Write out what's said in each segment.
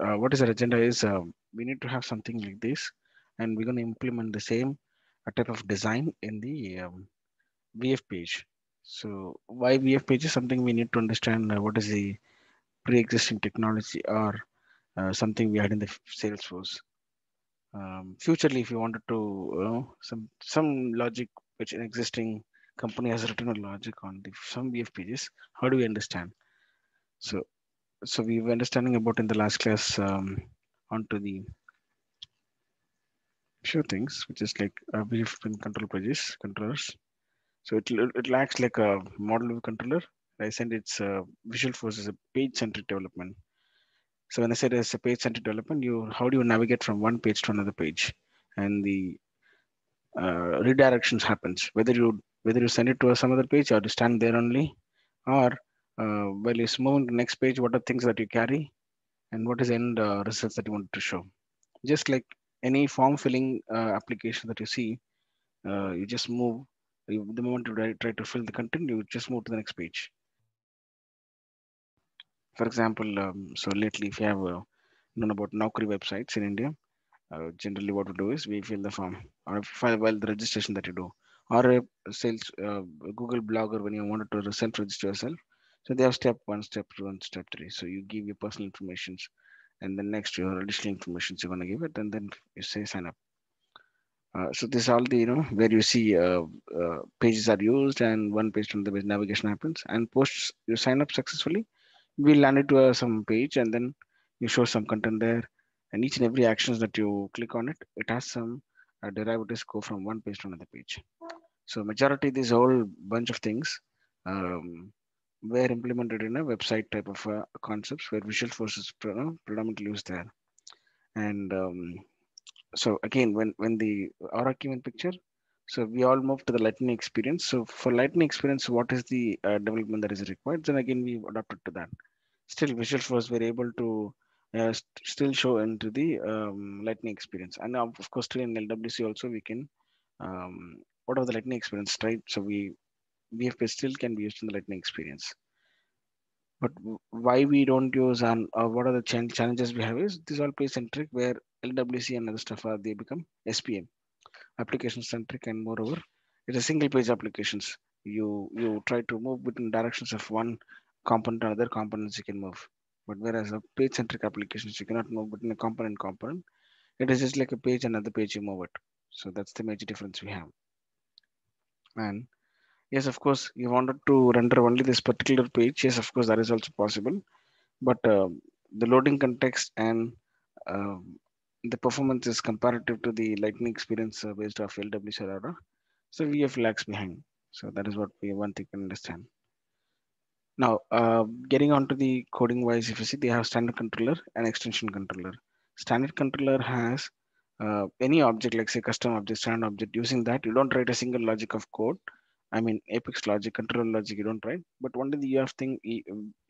uh, what is our agenda is uh, we need to have something like this and we're going to implement the same uh, type of design in the um, VF page. So why VF page is something we need to understand uh, what is the pre-existing technology or uh, something we had in the Salesforce. Um, futurely, if you wanted to, you know, some some logic which an existing company has written a logic on the some VF pages, how do we understand? So, so we were understanding about in the last class um, onto the few things, which is like uh, VF pin control pages, controllers. So it it lacks like a model view controller. I send its uh, Visualforce is a page-centric development. So when I said it's a page-centric development, you how do you navigate from one page to another page, and the uh, redirections happens whether you whether you send it to some other page or you stand there only, or uh, while you move to the next page, what are things that you carry, and what is end uh, results that you want to show. Just like any form filling uh, application that you see, uh, you just move the moment you try, to fill the content, you just move to the next page. For example, um, so lately, if you have uh, known about Naukri websites in India, uh, generally what we do is we fill the form or file while the registration that you do, or a sales Google Blogger when you wanted to self-register yourself. So they have step one, step two, and step three. So you give your personal informations, and then next your additional information you're gonna give it, and then you say sign up. Uh, so this all the you know where you see uh, uh, pages are used and one page from the page navigation happens and posts you sign up successfully we land it to uh, some page and then you show some content there and each and every actions that you click on it it has some uh, derivatives go from one page to another page so majority this whole bunch of things um, were implemented in a website type of uh, concepts where Visualforce is predominantly used there. And um, so again when when the in picture so we all moved to the lightning experience. So for lightning experience what is the uh, development that is required? Then again we adapted to that. Still Visualforce were able to uh, st still show into the um, lightning experience. And of course still in lwc also we can um, what are the lightning experience right? So we vfp still can be used in the lightning experience but why we don't use and uh, what are the ch challenges we have is this all page centric where LWC and other stuff are they become SPM, application centric, and moreover, it's a single page applications. You you try to move between directions of one component to other components you can move. But whereas a page centric applications, you cannot move between a component component. It is just like a page, another page you move it. So that's the major difference we have. And yes, of course, you wanted to render only this particular page. Yes, of course, that is also possible. But uh, the loading context and uh, the performance is comparative to the lightning experience uh, based off LWC Aura. So VF lags behind. So that is what we want to understand. Now, uh, getting onto the coding wise, if you see, they have standard controller and extension controller. Standard controller has uh, any object, like say custom object, standard object. Using that, you don't write a single logic of code. I mean, Apex logic, control logic, you don't write. But only the UF thing,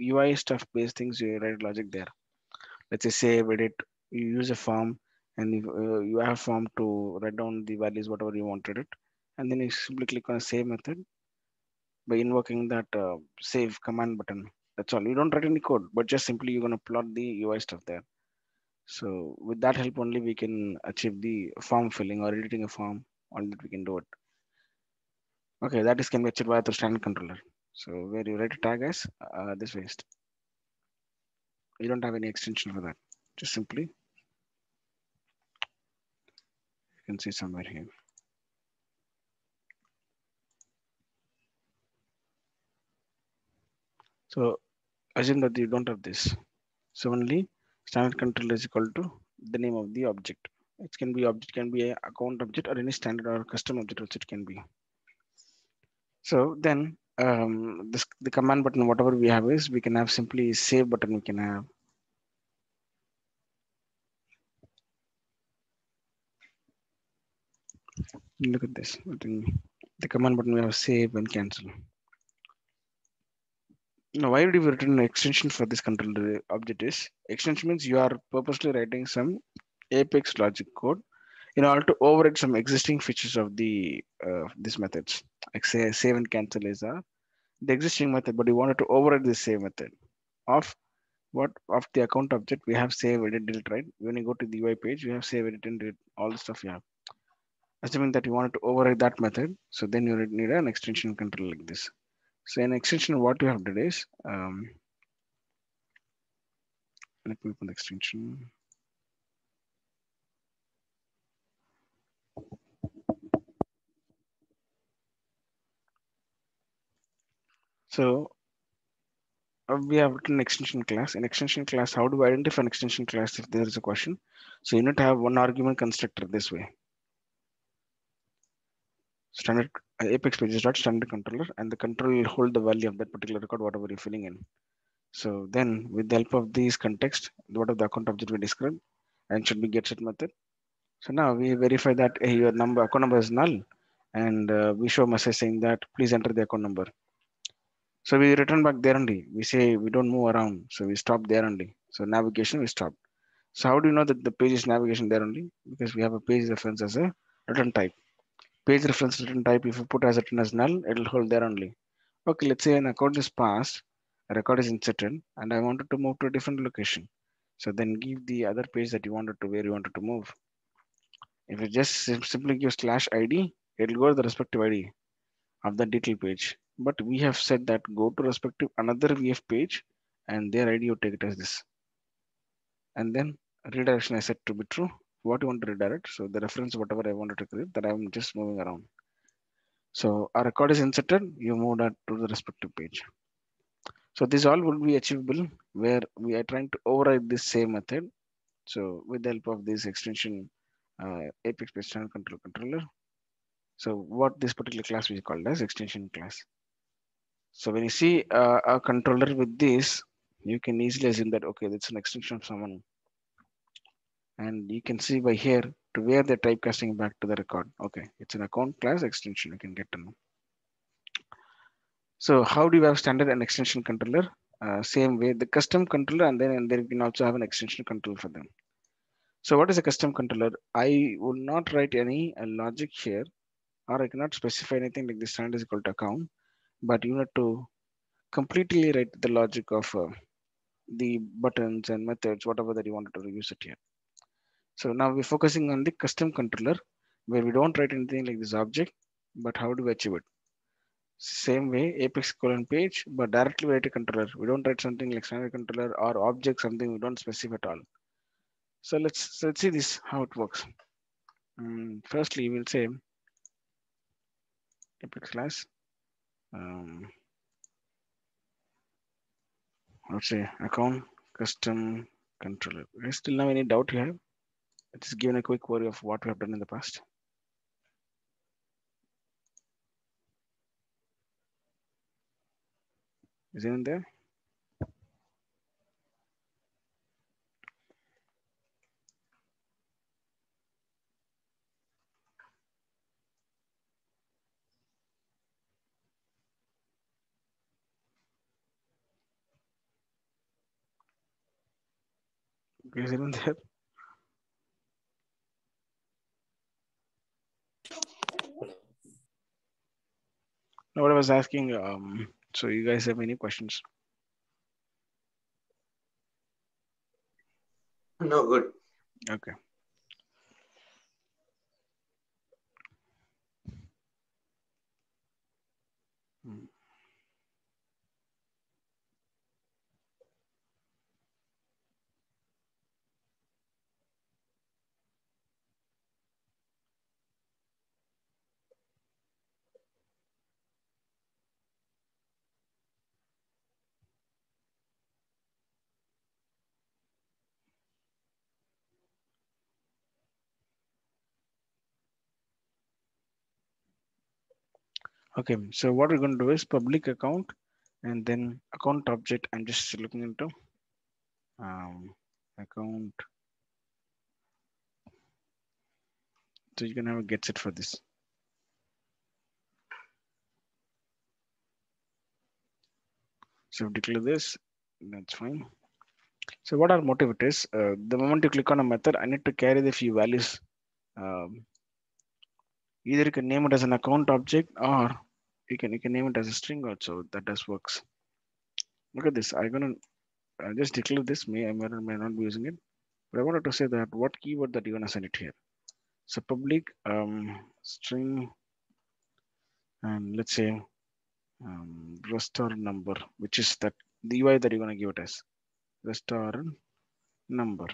UI stuff based things, you write logic there. Let's say save, edit, you use a form and if, uh, you have form to write down the values whatever you wanted it. And then you simply click on save method by invoking that uh, save command button. That's all. You don't write any code but just simply you're going to plot the ui stuff there. So with that help only we can achieve the form filling or editing a form only that we can do it okay that is can be achieved by the standard controller so where you write a tag as uh, this waste you don't have any extension for that just simply you can see somewhere here. So assume that you don't have this. So only standard controller is equal to the name of the object. It can be object, can be a account object or any standard or custom object also it can be. So then um, this the command button, whatever we have is we can have simply save button we can have. Look at this the command button we have save and cancel now why did we written an extension for this control object is extension means you are purposely writing some apex logic code in order to override some existing features of the uh, these methods. Like say save and cancel is a the existing method but you wanted to override the save method of what of the account object we have save edit delete right? When you go to the ui page we have save edit and delete all the stuff you have. Assuming that you wanted to override that method so then you need an extension control like this. So an extension what you have did is um, let me open the extension so uh, we have written extension class. In extension class, how do we identify an extension class if there is a question? So you need to have one argument constructor this way. Standard uh, apex pages dot standard controller, and the controller will hold the value of that particular record, whatever you're filling in. So then, with the help of these context, what of the account object we described, and should be get set method. So now we verify that your number account number is null, and uh, we show message saying that please enter the account number. So we return back there only. We say we don't move around. So we stop there only. So navigation we stop. So how do you know that the page is navigation there only? Because we have a page reference as a return type. Page reference return type, if you put as return as null, it'll hold there only. Okay, let's say an account is passed, a record is inserted, and I wanted to move to a different location. So then give the other page that you wanted to where you wanted to move. If you just simply give slash ID, it'll go to the respective ID of the detail page but we have said that go to respective another VF page and their ID you take it as this. And then redirection I set to be true. What you want to redirect. So the reference, whatever I wanted to create that I'm just moving around. So our record is inserted, you move that to the respective page. So this all will be achievable where we are trying to override this same method. So with the help of this extension uh, Apex based channel control controller. So what this particular class we called as extension class. So when you see uh, a controller with this, you can easily assume that, okay, that's an extension of someone. And you can see by here to where they're typecasting back to the record. Okay, it's an account class extension, you can get to know. So how do you have standard and extension controller? Uh, same way, the custom controller, and then and there you can also have an extension control for them. So what is a custom controller? I will not write any uh, logic here, or I cannot specify anything like the standard is equal to account but you need to completely write the logic of uh, the buttons and methods, whatever that you wanted to use it here. So now we're focusing on the custom controller where we don't write anything like this object, but how do we achieve it? Same way, Apex colon page, but directly write a controller. We don't write something like standard controller or object, something we don't specify at all. So let's, so let's see this, how it works. Um, firstly, we'll say Apex class um, let's say account custom controller. I still have any doubt here? Just given a quick query of what we have done in the past. Is anyone there? Is anyone there? No, what I was asking, um, so you guys have any questions? No, good. Okay. Okay, so what we're going to do is public account and then account object. I'm just looking into um, account. So you can have a get set for this. So declare this, that's fine. So what our motive it is, uh, the moment you click on a method, I need to carry the few values. Um, either you can name it as an account object or you can you can name it as a string also that does works look at this i'm gonna uh, just declare this. May I may or may not be using it. But I wanted to say that what keyword that you're gonna send it here. So public um, string and let's say um, restaurant number, which is that the UI that you're gonna give it as restaurant number.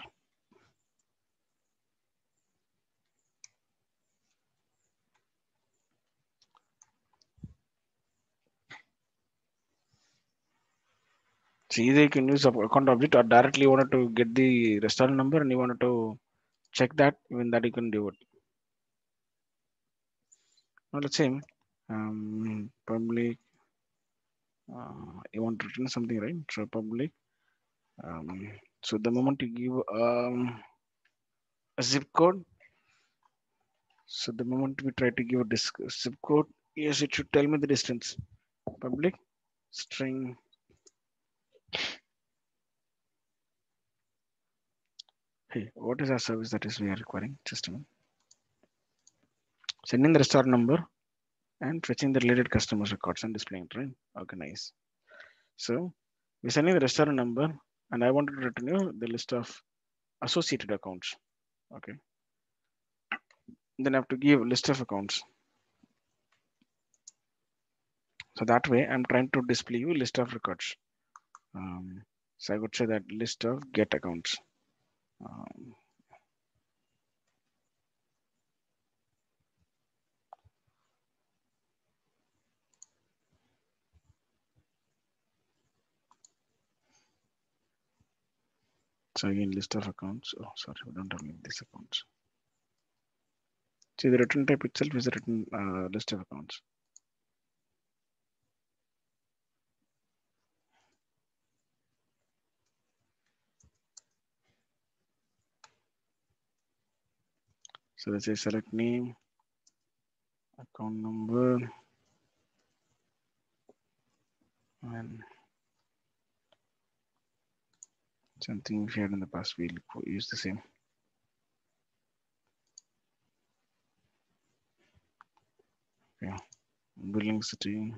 So either you can use a account object or directly you wanted to get the restaurant number and you wanted to check that, even that you can do it. Now let's say um, public, uh, you want to return something, right? So public. Um, so the moment you give um, a zip code, so the moment we try to give a disk, zip code, yes, it should tell me the distance. Public string Hey, what is our service that is we are requiring? Just a minute. Sending the restaurant number and fetching the related customers records and displaying it, right? So we're sending the restaurant number and I wanted to return you the list of associated accounts. Okay. Then I have to give a list of accounts. So that way I'm trying to display you list of records. Um, so I would say that list of get accounts. Um, so again, list of accounts. Oh, sorry, we don't have these accounts. See, the return type itself is a written uh, list of accounts. So let's say select name, account number, and something we had in the past, we'll use the same. Yeah, billing city.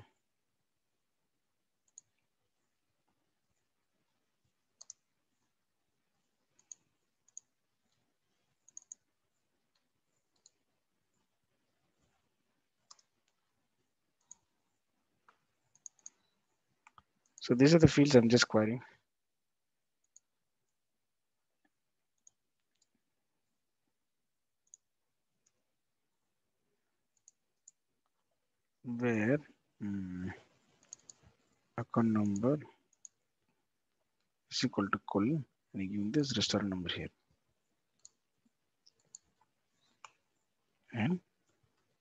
So these are the fields I'm just querying. Where hmm, account number is equal to col and give this restaurant number here. And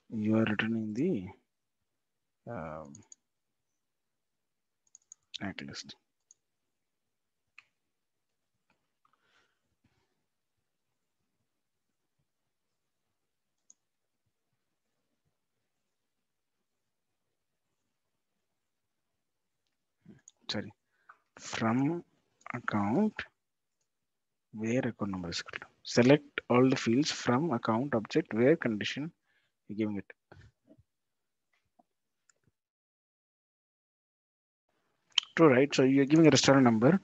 you are returning the um, at list. Sorry, from account where account number is. Select all the fields from account object where condition you're giving it. True, right? So you're giving a restaurant number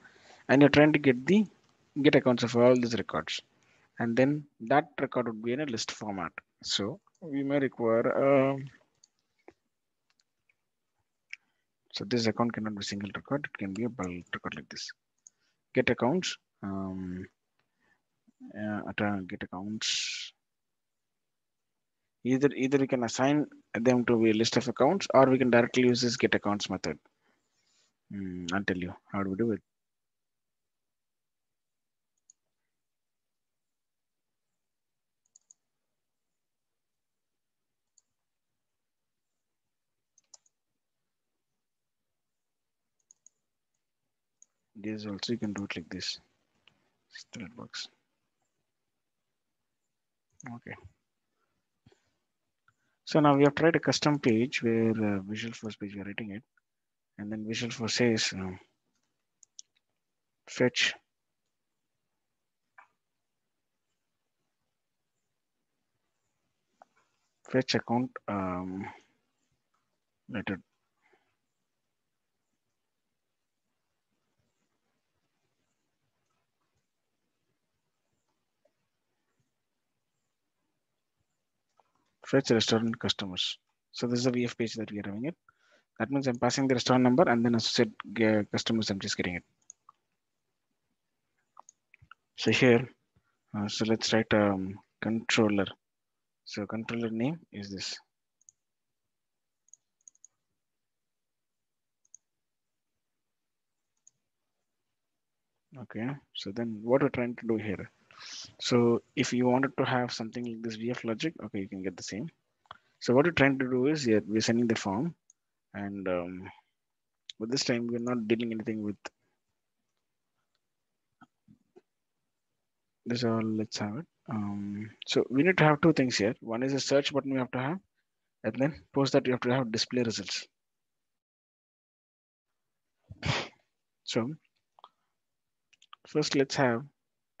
and you're trying to get the get accounts of all these records. And then that record would be in a list format. So we may require, um, so this account cannot be single record. It can be a bulk record like this. Get accounts, um, uh, get accounts. Either, either we can assign them to be a list of accounts or we can directly use this get accounts method. Mm, I'll tell you how we do it. This also you can do it like this. Still it works. Okay. So now we have tried a custom page where uh, Visualforce page we are writing it and then Visual for says uh, fetch fetch account um, letter fetch restaurant customers. So this is a VF page that we are having it. That means I'm passing the restaurant number and then associate customers, I'm just getting it. So here, uh, so let's write um, controller. So controller name is this. Okay, so then what we're trying to do here. So if you wanted to have something like this VF logic, okay, you can get the same. So what we're trying to do is yeah, we're sending the form and um, but this time we're not dealing anything with this all let's have it. Um, so we need to have two things here. One is a search button we have to have and then post that you have to have display results. So first let's have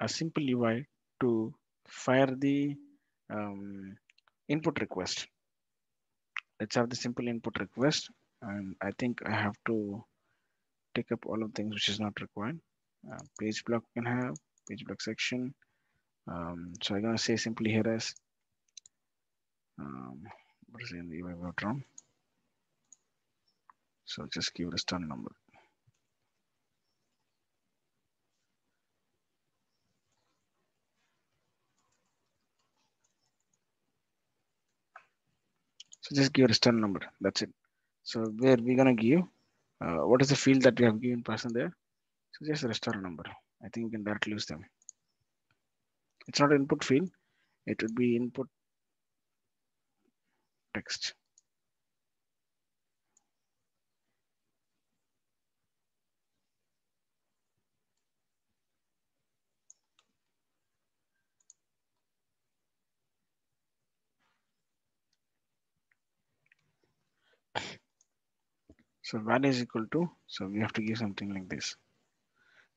a simple UI to fire the um, input request. Let's have the simple input request. And I think I have to take up all of things which is not required. Uh, page block can have, page block section. Um, so I'm gonna say simply here as, um, what is in the UI button? So just give it a stun number. So just give a return number. That's it. So where we're gonna give, uh, what is the field that we have given person there? So just restaurant number. I think you can directly use them. It's not input field. It would be input text. So value is equal to, so we have to give something like this.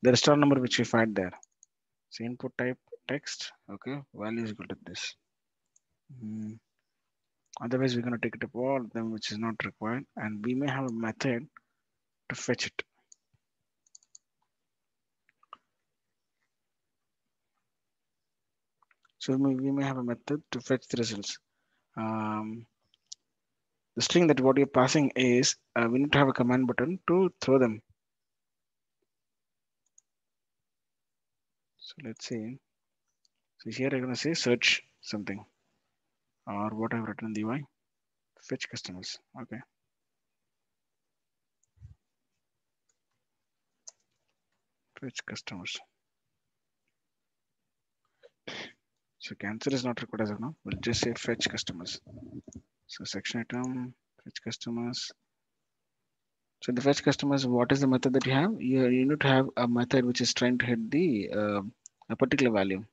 The restaurant number which we find there. So input type text, okay, value is equal to this. Mm. Otherwise, we're going to take it up all of them which is not required and we may have a method to fetch it. So we may have a method to fetch the results. Um, the string that what you're passing is uh, we need to have a command button to throw them. So let's see. So here I'm gonna say search something or what I've written in the UI, fetch customers. Okay. Fetch customers. So cancel is not required as of now. We'll just say fetch customers. So section item, fetch customers. So the fetch customers, what is the method that you have? You, you need to have a method which is trying to hit the uh, a particular value.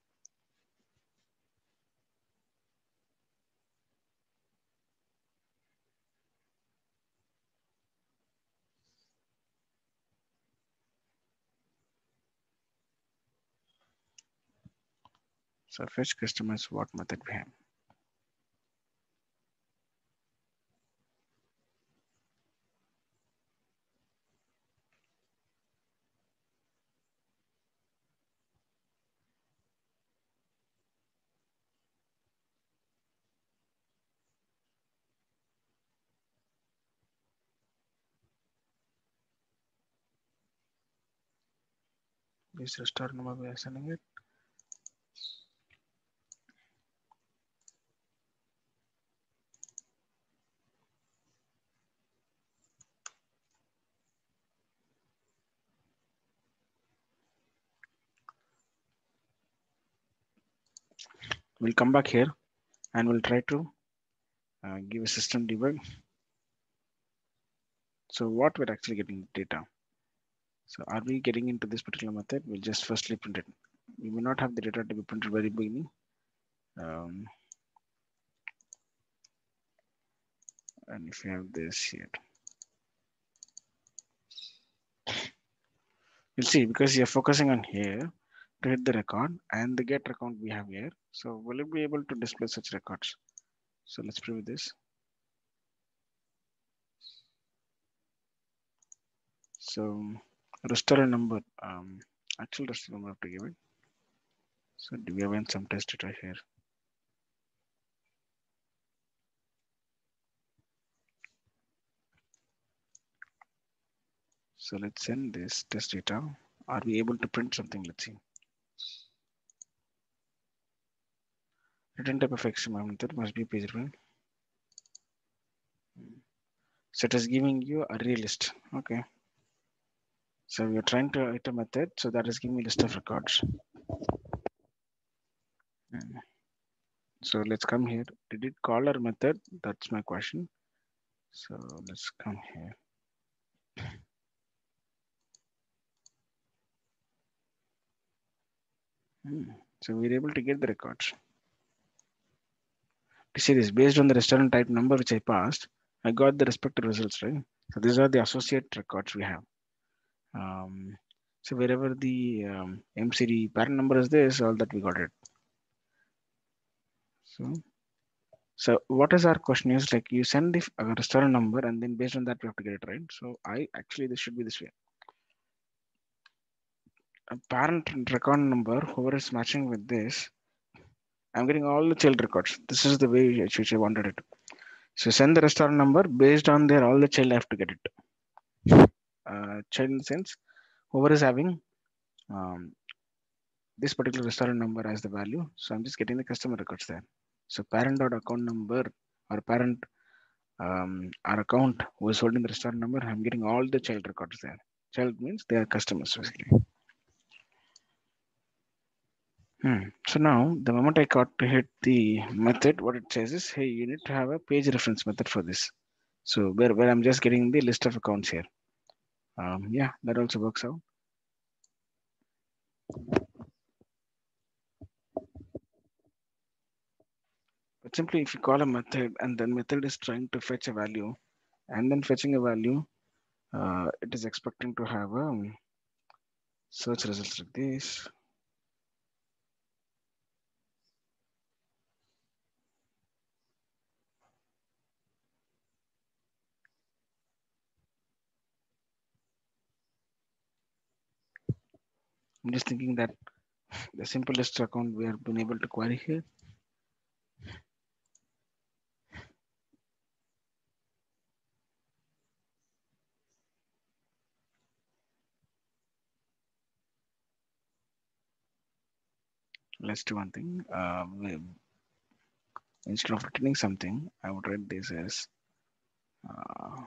So fetch customers, what method we have? This restart number are sending it. We'll come back here and we'll try to uh, give a system debug. So what we're actually getting data. So are we getting into this particular method? We'll just firstly print it. We may not have the data to be printed very beginning. Um, and if you have this here, you'll see because you're focusing on here to hit the record and the get record we have here. So will it be able to display such records? So let's preview this. So restaurant number. Um, actual restaurant number to give it. So do we have some test data here? So let's send this test data. Are we able to print something? Let's see. Return type of XML method must be page one. So it is giving you a real list. Okay. So we are trying to write a method. So that is giving me list of records. So let's come here. Did it call our method? That's my question. So let's come here. Hmm. So we're able to get the records. To see this, based on the restaurant type number which I passed, I got the respective results, right? So these are the associate records we have. Um, so wherever the um, MCD parent number is this, all that we got it. So, so what is our question is like you send the uh, restaurant number and then based on that we have to get it right. So I actually this should be this way. A parent record number, whoever is matching with this, I'm getting all the child records. This is the way which I wanted it. So send the restaurant number based on there, all the child have to get it. Uh, child in the sense, whoever is having um, this particular restaurant number as the value. So I'm just getting the customer records there. So parent dot account number or parent um, our account who is holding the restaurant number, I'm getting all the child records there. Child means they are customers basically. Hmm. So now the moment I got to hit the method, what it says is, hey, you need to have a page reference method for this. So where, where I'm just getting the list of accounts here. Um, yeah, that also works out. But simply if you call a method and then method is trying to fetch a value and then fetching a value, uh, it is expecting to have a search results like this. I'm just thinking that the simplest account we have been able to query here. Let's do one thing. Uh, we, instead of returning something, I would write this as uh,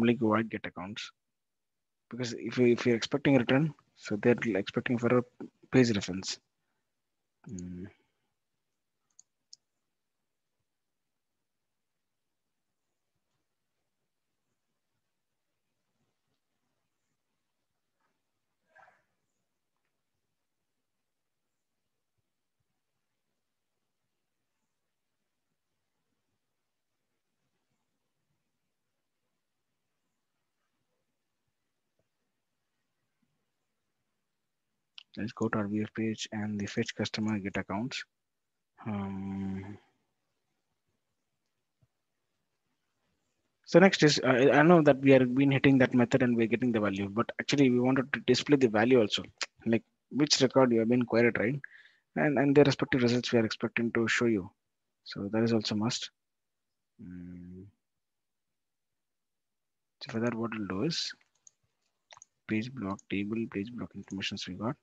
void public void get accounts because if you if you're expecting a return, so they're expecting for a page reference. Mm. Let's go to our VF page and the fetch customer get accounts. Um, so next is, uh, I know that we are been hitting that method and we're getting the value, but actually we wanted to display the value also, like which record you have been queried, right? And, and the respective results we are expecting to show you. So that is also must. Mm. So for that, what we'll do is page block table, page block informations we got.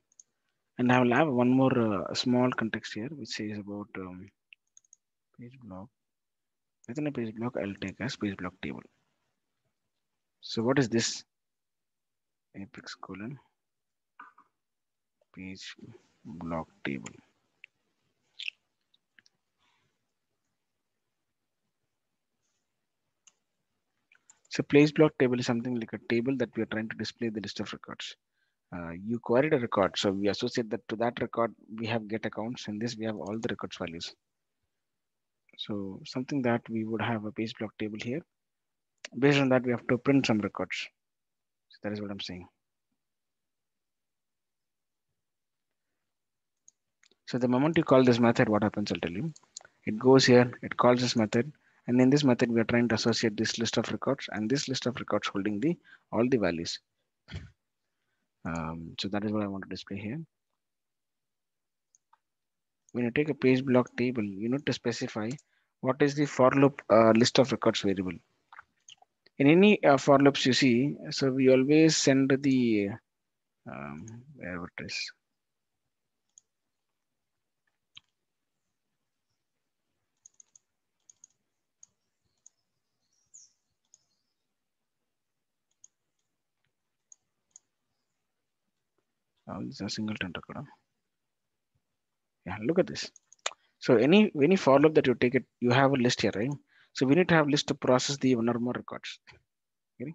And I will have one more uh, small context here, which says about um, page block. Within a page block, I'll take as page block table. So what is this? Apex colon page block table. So page block table is something like a table that we are trying to display the list of records. Uh, you queried a record, so we associate that to that record. We have get accounts, and this we have all the records values. So something that we would have a page block table here. Based on that, we have to print some records. So that is what I'm saying. So the moment you call this method, what happens, I'll tell you. It goes here, it calls this method, and in this method, we are trying to associate this list of records and this list of records holding the all the values. Um, so that is what I want to display here. When you take a page block table, you need to specify what is the for loop uh, list of records variable in any uh, for loops you see so we always send the um, wherever it is oh, this is a singleton record yeah look at this. So any any for loop that you take it you have a list here right? So we need to have list to process the one or more records. Okay?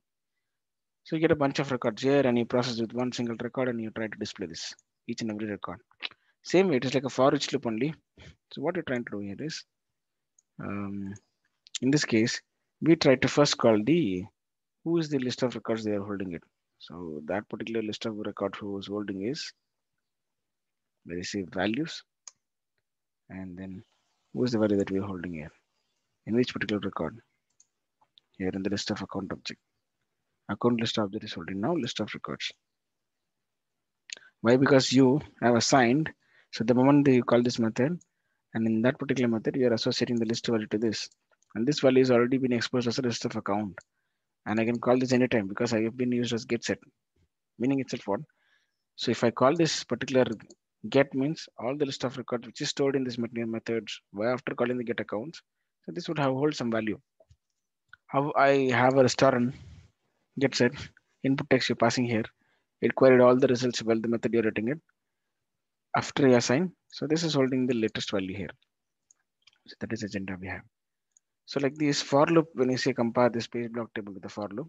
So you get a bunch of records here and you process with one single record and you try to display this each and every record. Same way it is like a for each loop only. So what you're trying to do here is um, in this case we try to first call the who is the list of records they are holding it so that particular list of records who is holding is we receive values and then who is the value that we are holding here? In which particular record? Here in the list of account object. Account list object is holding now list of records. Why? Because you have assigned so the moment you call this method and in that particular method you are associating the list value to this. And this value is already been exposed as a list of account and I can call this anytime because I have been used as get set meaning itself what? So if I call this particular get means all the list of records which is stored in this methods why after calling the get accounts so this would have hold some value. How I have a restaurant get set input text you're passing here it queried all the results while the method you're writing it. After you assign so this is holding the latest value here. So that is agenda we have so like this for loop when you say compare this page block table with the for loop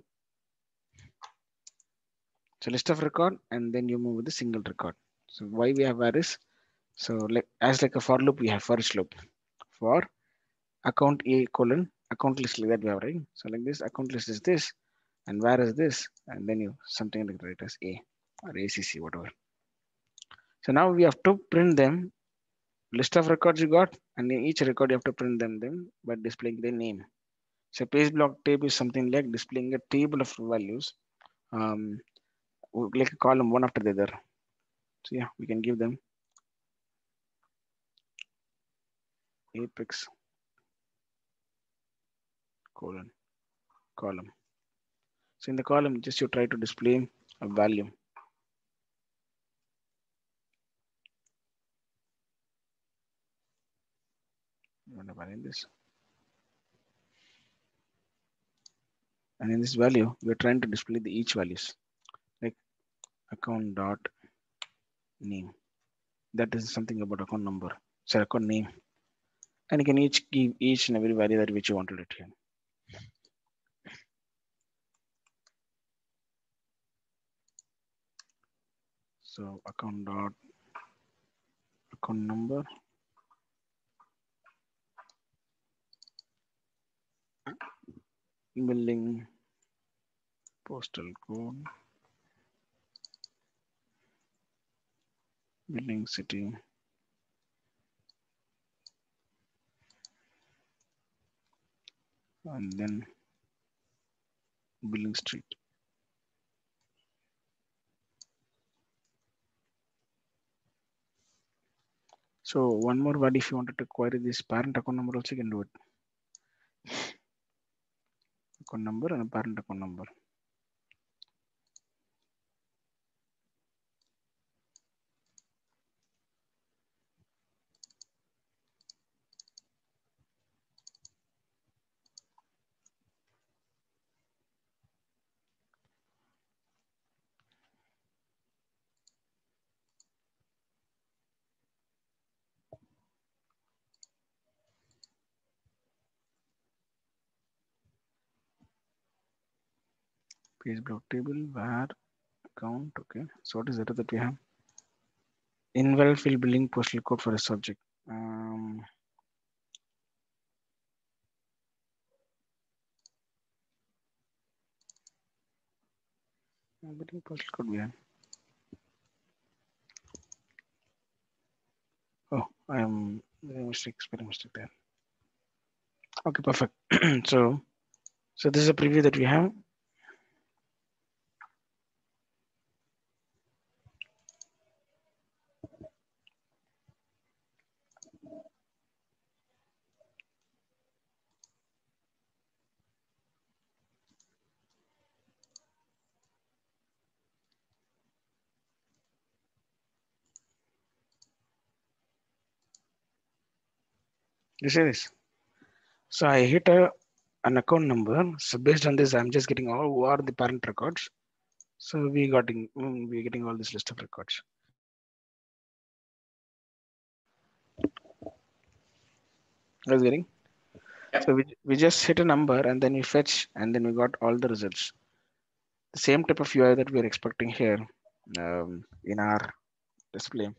so list of record and then you move with the single record. So why we have varies so like as like a for loop we have for each loop. For account a colon account list like that we have right? So like this account list is this and where is this? And then you something like write as a or acc whatever. So now we have to print them list of records you got and in each record you have to print them them by displaying the name. So page block table is something like displaying a table of values um like a column one after the other. So yeah we can give them. Apex colon column. So in the column just you try to display a value in this and in this value we're trying to display the each values. Like account dot name. That is something about account number. So account name. And you can each give each and every value that which you wanted it here. So account dot account number billing postal code. Billing city. And then billing street. So one more value if you wanted to query this parent account number also you can do it account number and a parent account page block table where account okay. So what is that that we have? Invalid field billing postal code for a subject. Um, billing postal code we have? Oh i am mistake spelling mistake there. Okay perfect. So so this is a preview that we have You see this? So I hit a, an account number. So based on this, I'm just getting all who are the parent records. So we got in, mm, we're getting all this list of records. I was getting. So we, we just hit a number and then we fetch and then we got all the results. The same type of UI that we're expecting here um, in our display.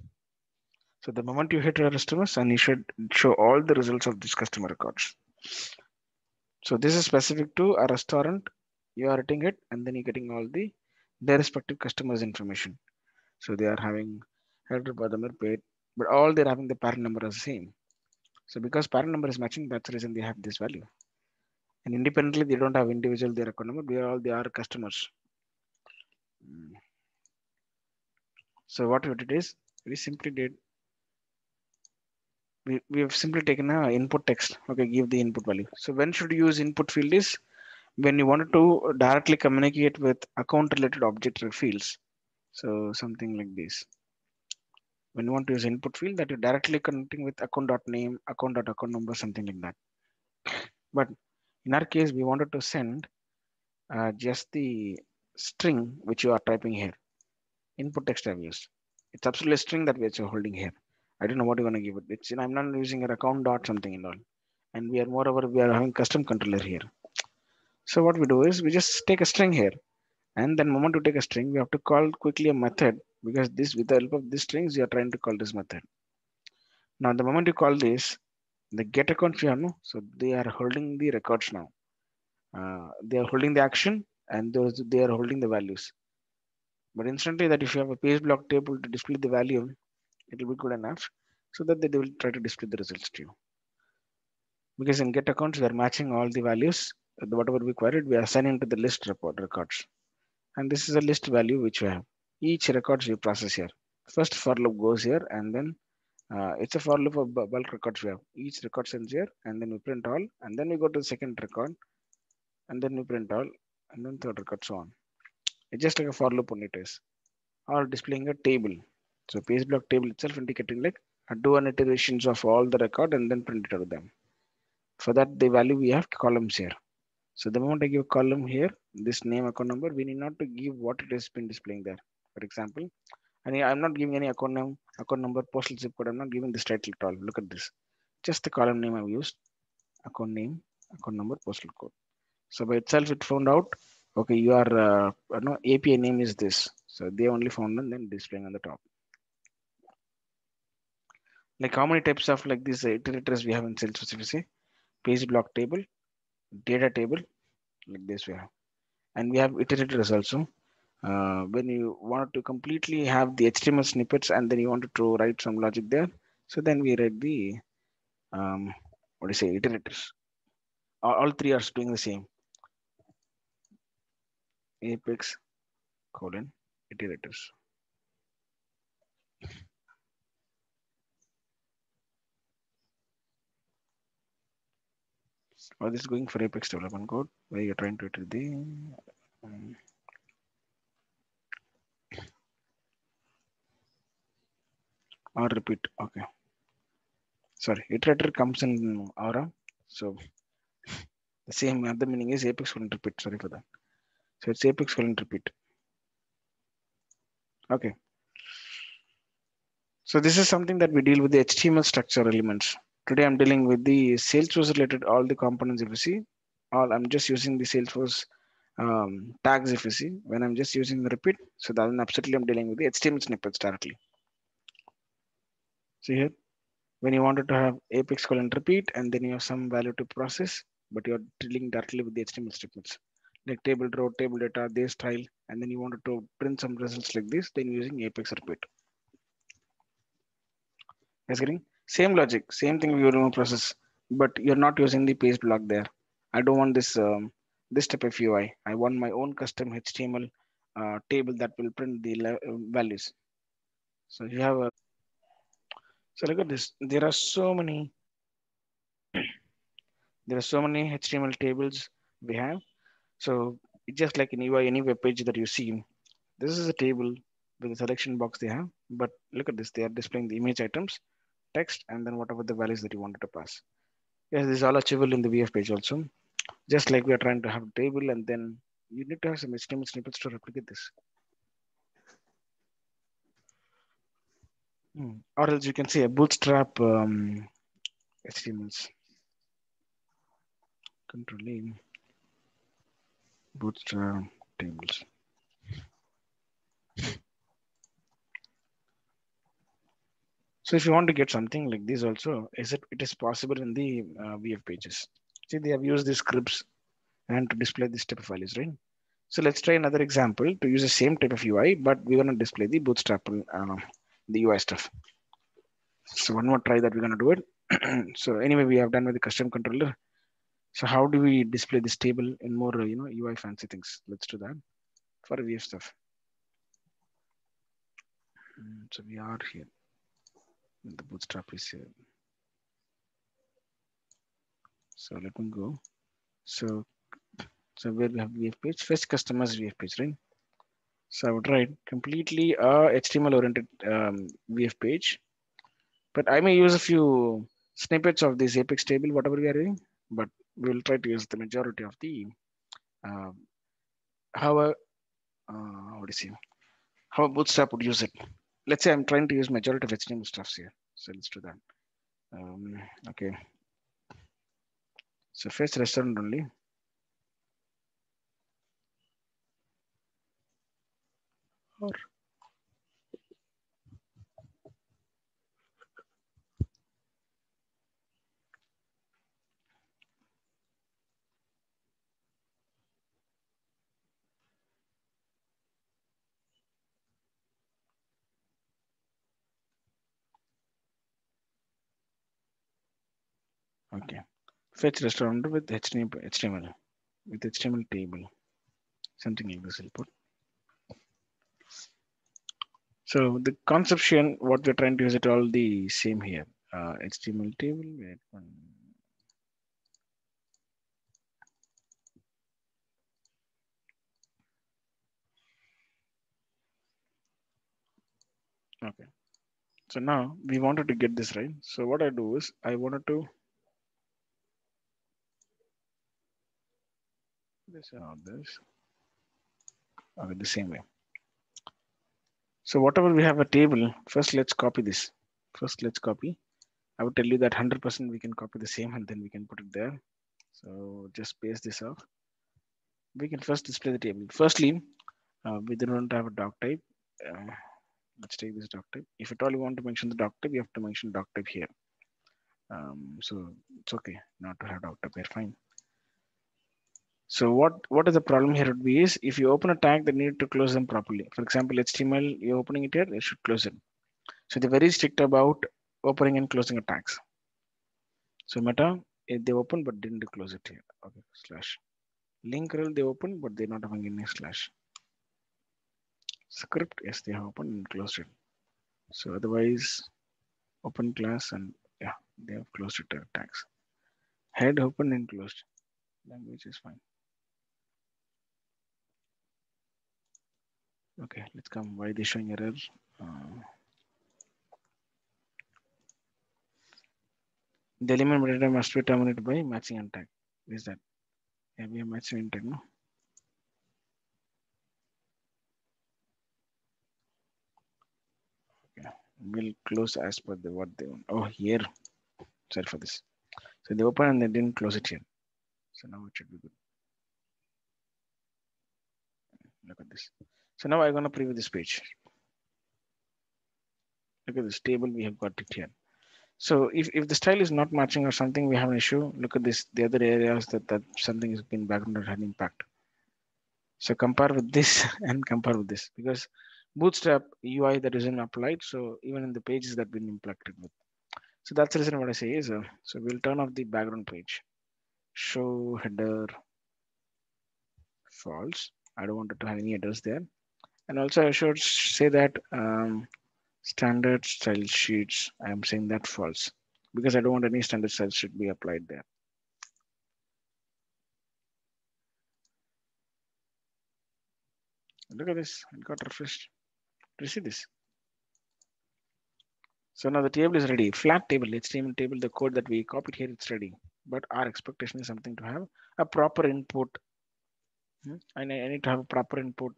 So the moment you hit your customers and you should show all the results of these customer records. So this is specific to a restaurant. You are hitting it and then you're getting all the their respective customers information. So they are having Hyderabad, paid, but all they're having the parent number as the same. So because parent number is matching, that's the reason they have this value. And independently, they don't have individual their account number. We are all they are customers. Hmm. So what we did is we simply did we, we have simply taken a input text. Okay, give the input value. So when should you use input field is when you wanted to directly communicate with account related object fields. So something like this when you want to use input field that you're directly connecting with account dot name, account number, something like that. But in our case, we wanted to send uh, just the string which you are typing here. Input text I've used. It's absolutely string that we're holding here. I don't know what you're going to give it. It's I'm not using an account dot something and all. And we are moreover, we are having custom controller here. So what we do is we just take a string here. And then moment to take a string, we have to call quickly a method because this with the help of these strings you are trying to call this method now the moment you call this the get account piano so they are holding the records now uh, they are holding the action and those they are holding the values but instantly that if you have a page block table to display the value it will be good enough so that they will try to display the results to you because in get accounts we are matching all the values whatever we queried we are assigning to the list report records and this is a list value which we have each records we process here. First for loop goes here and then uh, it's a for loop of bulk records we have. Each record sends here and then we print all and then we go to the second record and then we print all and then third record so on. It's just like a for loop only it is. Or displaying a table. So page block table itself indicating like do an iterations of all the record and then print it out of them. For that the value we have columns here. So the moment I give column here, this name account number, we need not to give what it has been displaying there for example. And I'm not giving any account name, account number, postal zip code. I'm not giving this title at all. Look at this. Just the column name I've used, account name, account number, postal code. So by itself, it found out, okay, your uh, no, API name is this. So they only found and then displaying on the top. Like how many types of like these iterators we have in Salesforce if you see, page block table, data table, like this we have. And we have iterators also uh, when you want to completely have the HTML snippets and then you wanted to write some logic there. So then we read the, um, what do you say, iterators. All, all three are doing the same. Apex colon iterators. Oh, this is going for Apex development code. Where you're trying to iterate the um, or repeat. Okay. Sorry iterator comes in aura. So the same other meaning is apex colon repeat. Sorry for that. So it's apex colon repeat. Okay. So this is something that we deal with the html structure elements today i'm dealing with the salesforce related all the components if you see. All i'm just using the salesforce um, tags if you see. When i'm just using the repeat so then absolutely i'm dealing with the html snippets directly. See here, when you wanted to have apex colon repeat and then you have some value to process, but you're dealing directly with the HTML snippets. Like table row, table data, this style, and then you wanted to print some results like this, then using apex repeat. Yes, getting same logic, same thing we will process, but you're not using the page block there. I don't want this um, this type of UI. I want my own custom HTML uh, table that will print the values. So you have a so look at this. There are so many. There are so many HTML tables we have. So just like in UI, any web page that you see, this is a table with a selection box they have. But look at this. They are displaying the image items, text, and then whatever the values that you wanted to pass. Yes, this is all achievable in the VF page also. Just like we are trying to have a table and then you need to have some HTML snippets to replicate this. Hmm. Or else you can see a bootstrap um, HTMLs. Control bootstrap tables. So if you want to get something like this also, is it it is possible in the uh, VF pages. See, they have used these scripts and to display this type of values, right? So let's try another example to use the same type of UI, but we're going to display the bootstrap, uh, the UI stuff. So one more try that we're going to do it. so anyway, we have done with the custom controller. So how do we display this table in more, uh, you know, UI fancy things? Let's do that for VF stuff. Hmm, so we are here the bootstrap is here. So let me go. So, so where we have VF page, first customers VF page, right? So I would write completely a HTML oriented um, VF page, but I may use a few snippets of this Apex table, whatever we are doing, but we will try to use the majority of the uh, how a uh, what is it? How a bootstrap would use it let's say I'm trying to use majority of HTML stuffs here. So let's do that. Um, okay. So first restaurant only. Or Okay. Fetch restaurant with HTML, with HTML table, something like this. I'll put. So the conception, what we're trying to use it all the same here. Uh, HTML table. Wait, Okay. So now we wanted to get this right. So what I do is I wanted to this and all this. Okay the same way. So whatever we have a table first let's copy this. First let's copy. I would tell you that 100 percent we can copy the same and then we can put it there. So just paste this off. We can first display the table. Firstly uh, we don't have a doc type. Uh, let's take this doc type. If at all you want to mention the doc type you have to mention doc type here. Um, so it's okay not to have doc type here. Fine so what, what is the problem here would be is if you open a tag, they need to close them properly. For example, HTML, you're opening it here, it should close it. So they're very strict about opening and closing a tags. So meta, eh, they open but didn't close it here. Okay, slash. Link rel they open but they're not having any slash. Script, yes, they have opened and closed it. So otherwise, open class and yeah, they have closed it uh, tags. Head open and closed. Language is fine. Okay, let's come. Why they showing error? Uh, the element metadata must be terminated by matching and tag. Is that? Yeah, we have matching and tag, no? Okay, we'll close as per the what they want. Oh, here. Sorry for this. So they open and they didn't close it here. So now it should be good. Look at this. So now I'm going to preview this page. Look at this table, we have got it here. So if, if the style is not matching or something, we have an issue. Look at this, the other areas that, that something has been background or had impact. So compare with this and compare with this because Bootstrap UI that isn't applied. So even in the pages that been impacted with. So that's the reason what I say is, uh, so we'll turn off the background page. Show header false. I don't want it to have any headers there. And also I should say that um, standard style sheets, I'm saying that false because I don't want any standard style should be applied there. Look at this, it got refreshed. Do you see this? So now the table is ready. Flat table, HTML table, the code that we copied here, it's ready. but our expectation is something to have a proper input. Hmm? And I need to have a proper input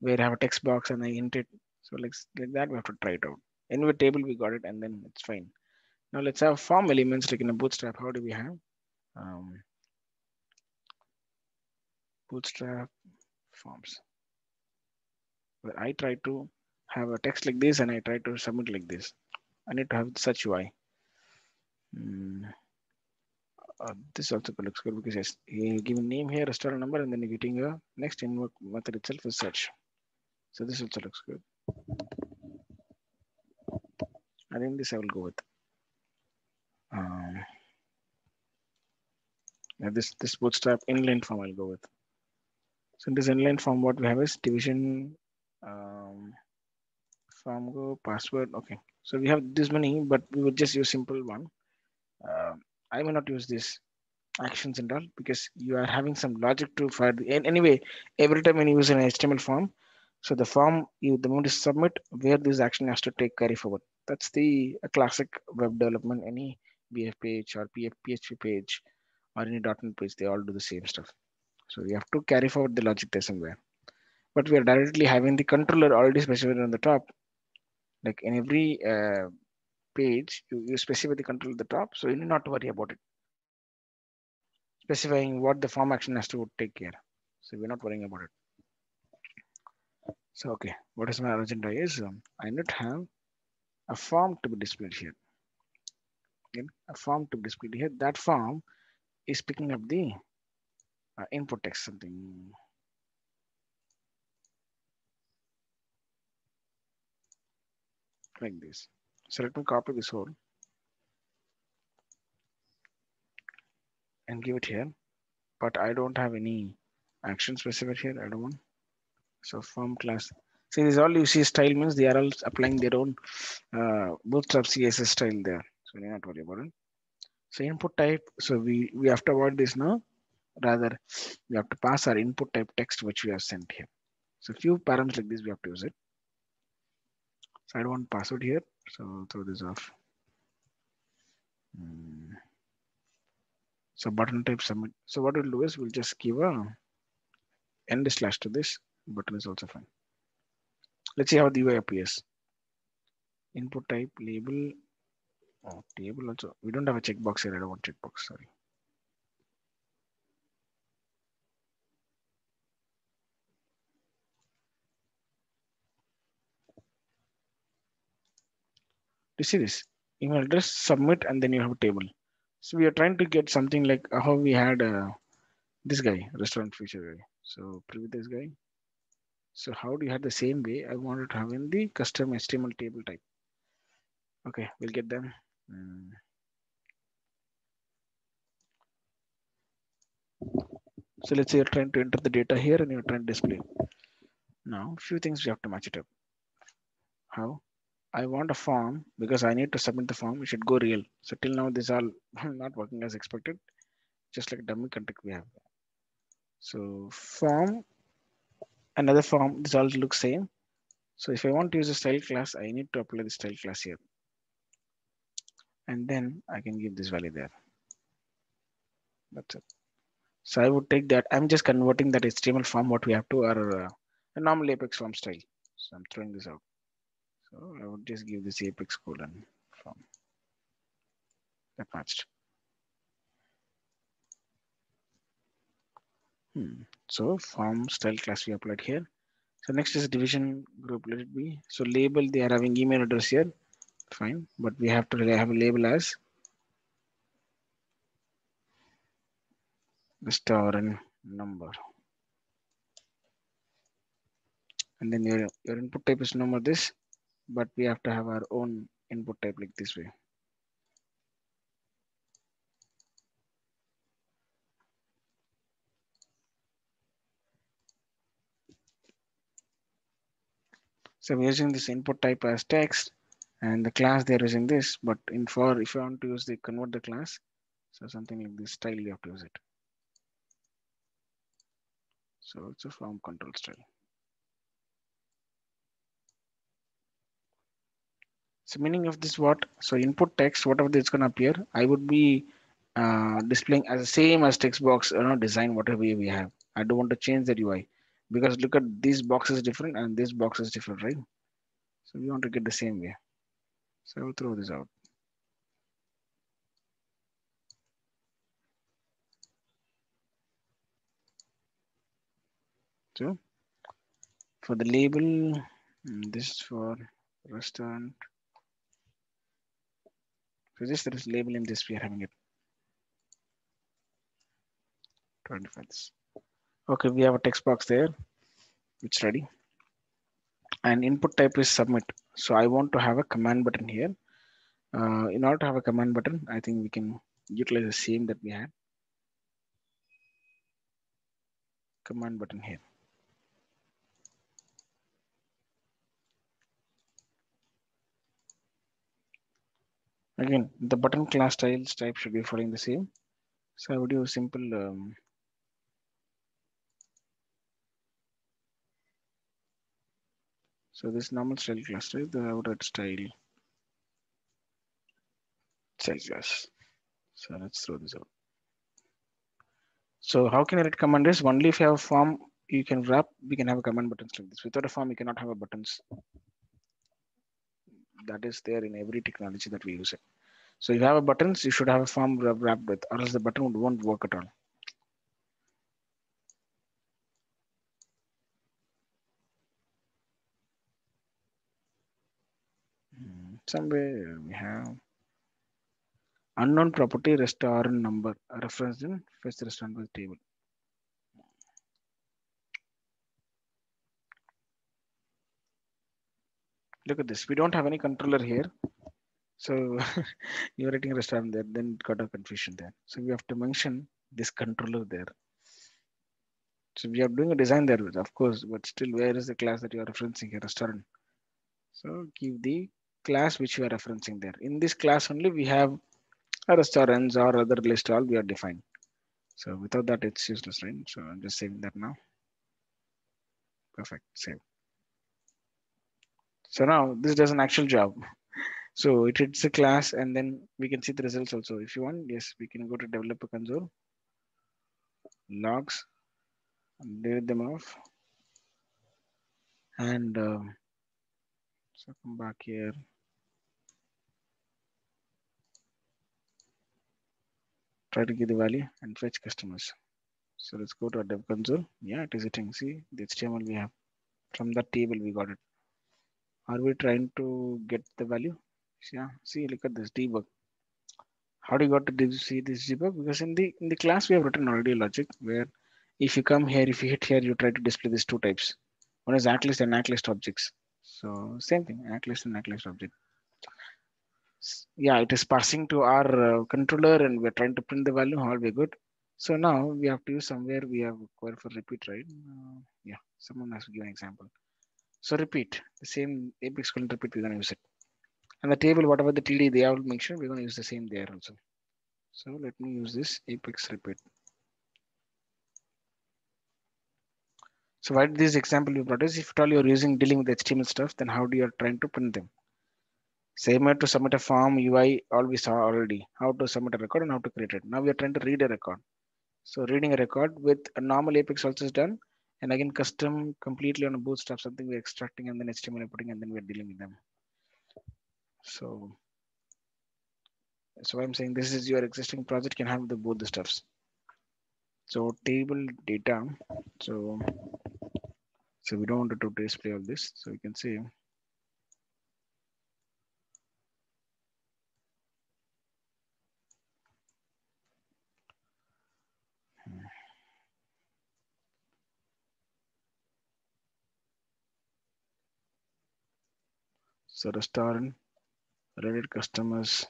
where I have a text box and I int it. So like, like that, we have to try it out. Anyway, table, we got it and then it's fine. Now let's have form elements like in a bootstrap. How do we have? Um, bootstrap forms. Where I try to have a text like this and I try to submit like this. I need to have such UI. Mm. Uh, this also looks good because yes, you give a name here, a restaurant number, and then you're getting a next invoke method itself is search. So this also looks good. I think this I will go with. Um, yeah, this this bootstrap inline form I'll go with. So in this inline form, what we have is division um, form go password. Okay, so we have this many, but we would just use simple one. Uh, I may not use this actions and all because you are having some logic to fire. The, anyway, every time when you use an HTML form, so the form you the moment you submit where this action has to take carry forward. That's the classic web development. Any VF page or PHP page or any .NET page, they all do the same stuff. So you have to carry forward the logic there somewhere. But we are directly having the controller already specified on the top. Like in every uh, page, you, you specify the control at the top, so you need not worry about it. Specifying what the form action has to take care. So we're not worrying about it. So okay, what is my agenda is um, I need have a form to be displayed here. Okay, a form to be displayed here. That form is picking up the uh, input text something. Like this. So let me copy this whole and give it here. But I don't have any action specified here. I don't want. So form class. See, this all you see style means they are all applying their own uh, bootstrap CSS style there. So you're not worry about it. So input type. So we, we have to avoid this now. Rather, we have to pass our input type text, which we have sent here. So few parameters like this, we have to use it. So I don't want password here. So throw this off. Hmm. So button type submit. So what we'll do is we'll just give a end slash to this. Button is also fine. Let's see how the UI appears. Input type label. Oh, table also. We don't have a checkbox here. I don't want checkbox. Sorry. you see this email address submit and then you have a table so we are trying to get something like how we had uh, this guy restaurant feature so preview this guy so how do you have the same way i wanted to have in the custom html table type okay we'll get them mm. so let's say you're trying to enter the data here and you're trying to display now a few things we have to match it up how I want a form because I need to submit the form. It should go real. So till now, this all not working as expected, just like dummy contact we have. So form, another form, this all looks same. So if I want to use a style class, I need to apply the style class here. And then I can give this value there. That's it. So I would take that. I'm just converting that HTML form, what we have to our uh, normal Apex form style. So I'm throwing this out. So I would just give this apex colon from that matched. Hmm. So form style class we applied here. So next is division group. Let it be. So label they are having email address here. Fine, but we have to have a label as and number. And then your, your input type is number this but we have to have our own input type like this way. So we're using this input type as text and the class they're using this, but in for if you want to use the convert the class, so something like this style you have to use it. So it's a form control style. So meaning of this what? So input text, whatever going to appear, I would be uh, displaying as the same as text box, you know, design whatever we have. I don't want to change the UI because look at these boxes different and this box is different, right? So we want to get the same way. So I will throw this out. So for the label, mm, this is for restaurant. So this is label in this, we are having it. 25. Okay, we have a text box there, it's ready. And input type is submit. So I want to have a command button here. Uh, in order to have a command button, I think we can utilize the same that we had. Command button here. Again, the button class styles type should be following the same. So I would a simple um, So this normal style cluster is the outer style style class. So let's throw this out. So how can I write command is only if you have a form you can wrap, we can have a command buttons like this. Without a form, you cannot have a buttons. That is there in every technology that we use it. So you have a buttons, you should have a form wrapped with, or else the button won't work at all. Somewhere we have unknown property restaurant number referenced in first restaurant table. Look at this. We don't have any controller here. So you're writing restaurant there, then it got a confusion there. So we have to mention this controller there. So we are doing a design there, of course, but still where is the class that you are referencing here, restaurant? So give the class which you are referencing there. In this class only we have restaurants or other list all we are defined. So without that it's useless, right? So I'm just saving that now. Perfect, save. So now this does an actual job. So it hits the class and then we can see the results also. If you want, yes, we can go to developer console, logs, delete them off. And uh, so come back here. Try to give the value and fetch customers. So let's go to our dev console. Yeah, it is hitting. See the HTML we have. From that table we got it. Are we trying to get the value? Yeah, see, look at this debug. How do you got to see this debug? Because in the in the class we have written already logic where if you come here, if you hit here, you try to display these two types. One is ACK and ACK objects. So same thing, ACK and ACK object. Yeah, it is passing to our uh, controller and we're trying to print the value, all be good. So now we have to use somewhere we have query for repeat, right? Uh, yeah, someone has to give an example. So repeat, the same apex colon repeat, we're gonna use it. And the table, whatever the TD they have make sure we're gonna use the same there also. So let me use this apex repeat. So why did this example you brought is if at all you're using dealing with HTML stuff, then how do you are trying to print them? Same way to submit a form UI, all we saw already, how to submit a record and how to create it. Now we are trying to read a record. So reading a record with a normal Apex also is done. And again, custom completely on a bootstrap, something we're extracting and then HTML putting and then we're dealing with them. So, so I'm saying this is your existing project can have the both the stuffs. So table data. So, so we don't want to display all this. So we can say So restaurant, Reddit customers.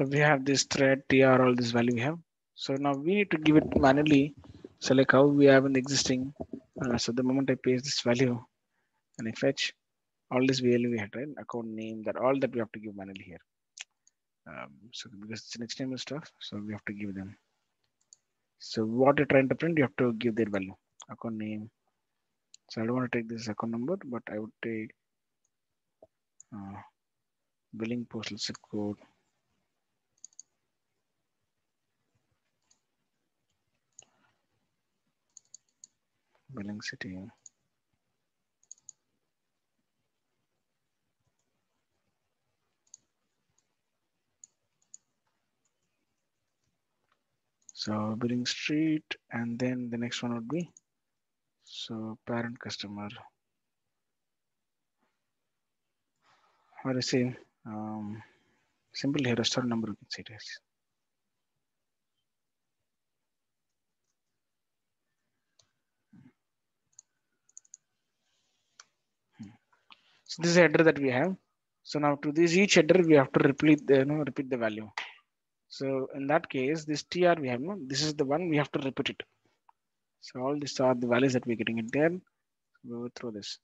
So we have this thread tr, all this value we have. So now we need to give it manually. So like how we have an existing. Uh, so the moment I paste this value and I fetch all this value we had, right? Account name, that all that we have to give manually here. Um, so because it's an HTML stuff, so we have to give them. So what you're trying to print, you have to give their value, account name. So I don't want to take this account number, but I would take uh, billing postal zip code. Billing city. So billing street, and then the next one would be so parent customer. Or I say um, simple here restaurant number you can as. So this is header that we have. So now to this each header we have to repeat the you know, repeat the value. So in that case, this tr we have no, this is the one we have to repeat it. So all these are the values that we're getting it there. We Go through this.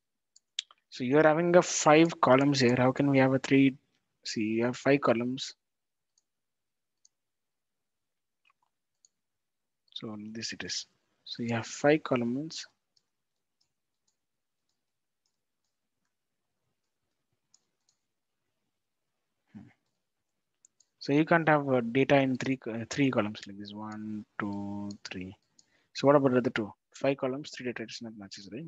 So you're having a five columns here. How can we have a three? See, you have five columns. So this it is. So you have five columns. So you can't have uh, data in three uh, three columns like this one, two, three. So what about the other two? Five columns, three data is not matches, right?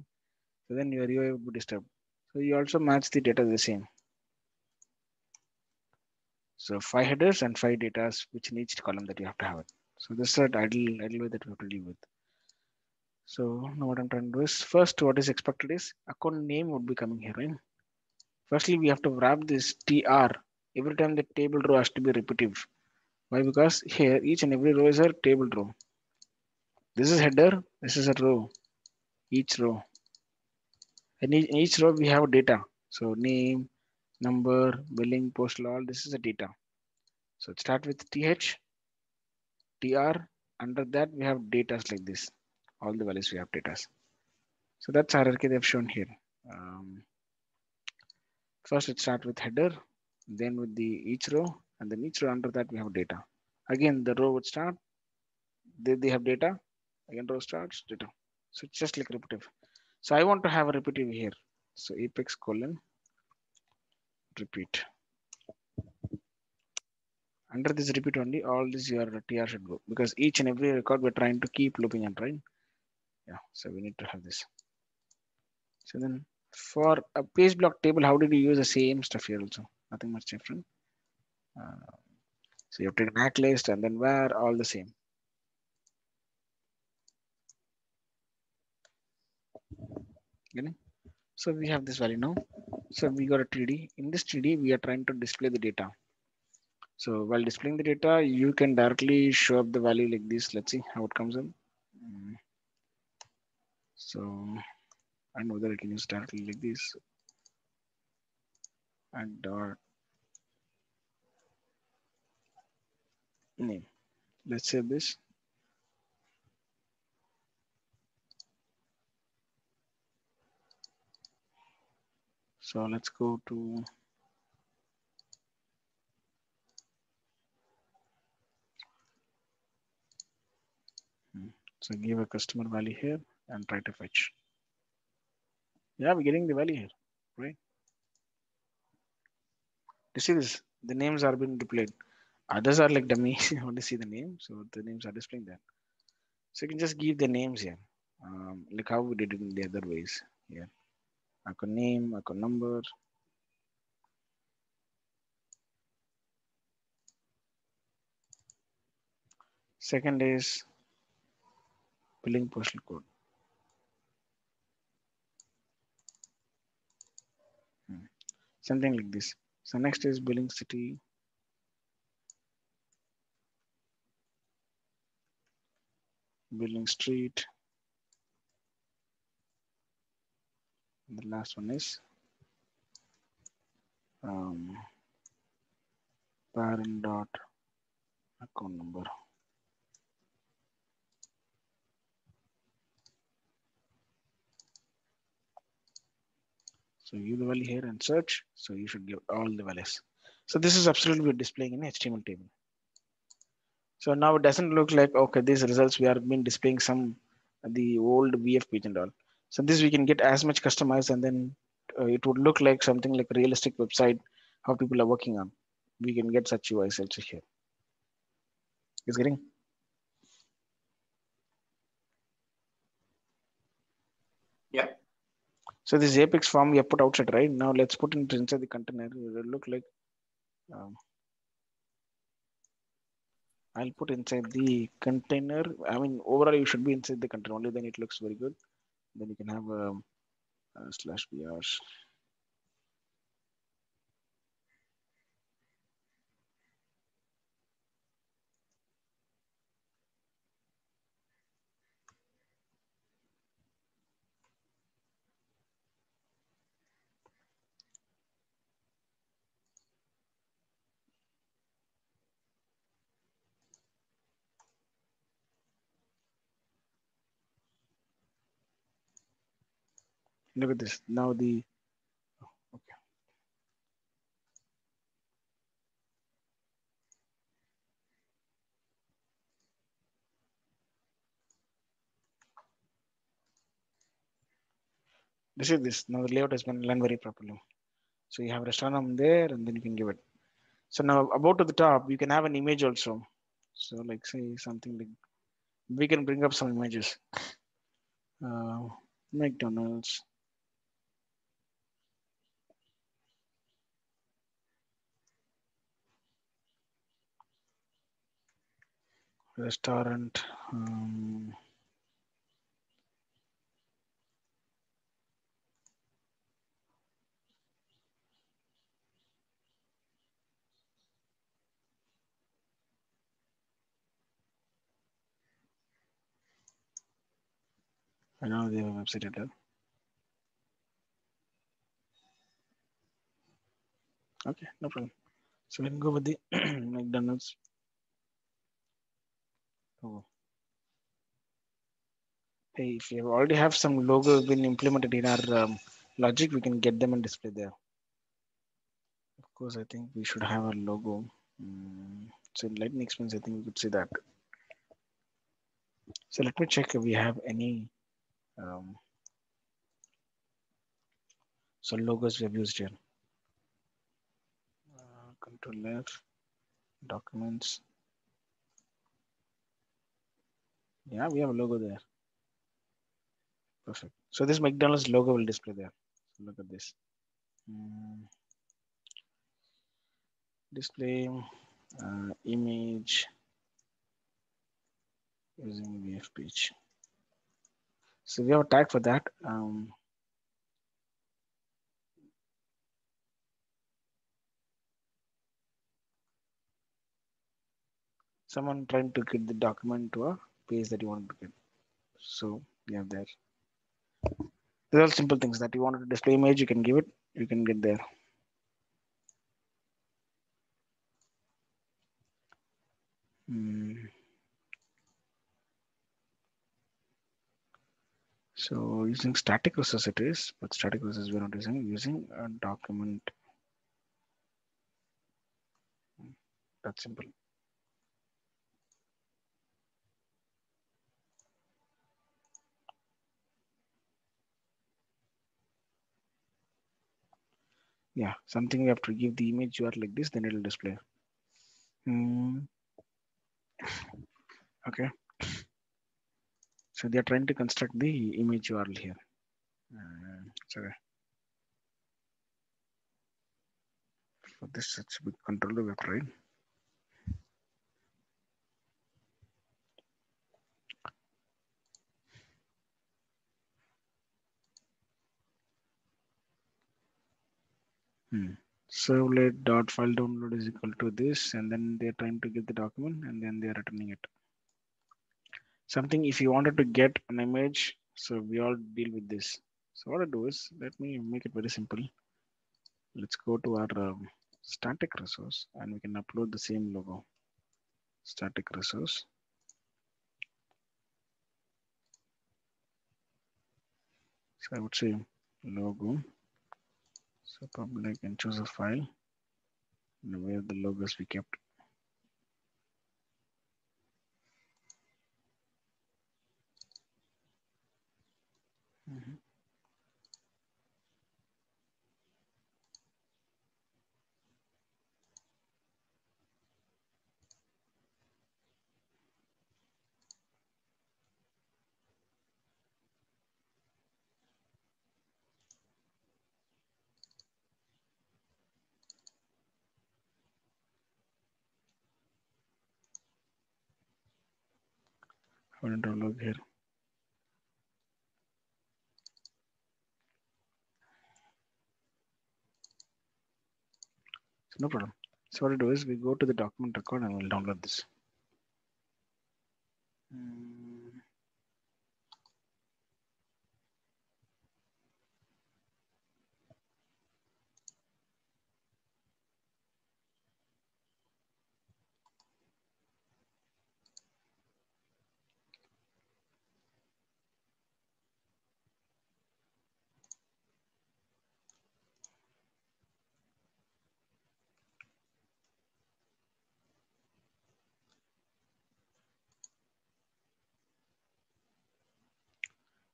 So then your UI would be disturbed. So you also match the data the same. So five headers and five data which in each column that you have to have it. So this is an ideal, ideal way that we have to deal with. So now what I'm trying to do is first what is expected is account name would be coming here, right? Firstly, we have to wrap this TR every time the table row has to be repetitive. Why? Because here each and every row is a table row. This is header, this is a row, each row. And in each row we have data. So name, number, billing, postal, all this is a data. So start with TH, TR, under that we have data like this. All the values we have data. So that's hierarchy they've shown here. Um, first it start with header, then with the each row, and then each row under that we have data. Again, the row would start, they, they have data, again row starts, data. So it's just like repetitive. So I want to have a repetitive here. So apex colon repeat. Under this repeat only, all this your TR should go because each and every record we're trying to keep looping and right. Yeah, so we need to have this. So then for a page block table, how did you use the same stuff here also? Nothing much different. Uh, so you have to take an ACK list and then where all the same. So we have this value now. So we got a TD. In this TD, we are trying to display the data. So while displaying the data, you can directly show up the value like this. Let's see how it comes in. So I know that I can use directly like this. And dot name. Let's save this. So let's go to So give a customer value here and try to fetch. Yeah, we're getting the value here, right? You see this, the names are being displayed. Others are like dummy, only see the name. So the names are displaying that. So you can just give the names here, um, like how we did it in the other ways here. Account name, account number. Second is billing postal code. Hmm. Something like this. So next is billing city. Billing street. And the last one is um, parent dot account number. So give the value here and search. So you should give all the values. So this is absolutely displaying in HTML table. So now it doesn't look like, okay, these results we are been displaying some the old VF page and all. So this we can get as much customized and then uh, it would look like something like realistic website, how people are working on. We can get such UIs also here. Is getting? So this Apex form we have put outside, right? Now let's put it inside the container. It will look like um, I'll put inside the container. I mean, overall, you should be inside the container only. Then it looks very good. Then you can have a, um, a slash br. Look at this. Now the okay. This is this. Now the layout has been done very properly. So you have restaurant there and then you can give it. So now about to the top, you can have an image also. So like say something like, we can bring up some images. Uh, McDonald's. Restaurant. Um, I know they have a website. Okay, no problem. So we can go with the McDonald's. Oh. Hey, if you already have some logo been implemented in our um, logic, we can get them and display there. Of course, I think we should have a logo. Mm, so in Lightning Experience, I think we could see that. So let me check if we have any um, so logos we have used here. Uh, control documents. Yeah, we have a logo there. Perfect. So this McDonald's logo will display there. So look at this. Mm. Display uh, image using VF page. So we have a tag for that. Um, someone trying to get the document to a page that you want to get. So you have there. These are simple things that you wanted to display image, you can give it, you can get there. Hmm. So using static resource it is, but static resource we're not using, using a document. That's simple. Yeah, something we have to give the image URL like this, then it'll display. Hmm. Okay. So they're trying to construct the image URL here. Uh, sorry. For this, such a big controller we have tried. Hmm. Servlet dot file download is equal to this, and then they're trying to get the document, and then they're returning it. Something if you wanted to get an image, so we all deal with this. So what I do is let me make it very simple. Let's go to our um, static resource, and we can upload the same logo. Static resource. So I would say logo. So probably I can choose a file and where the logos we kept. I look here. So no problem. So what we do is we go to the document record and we'll download this. Mm.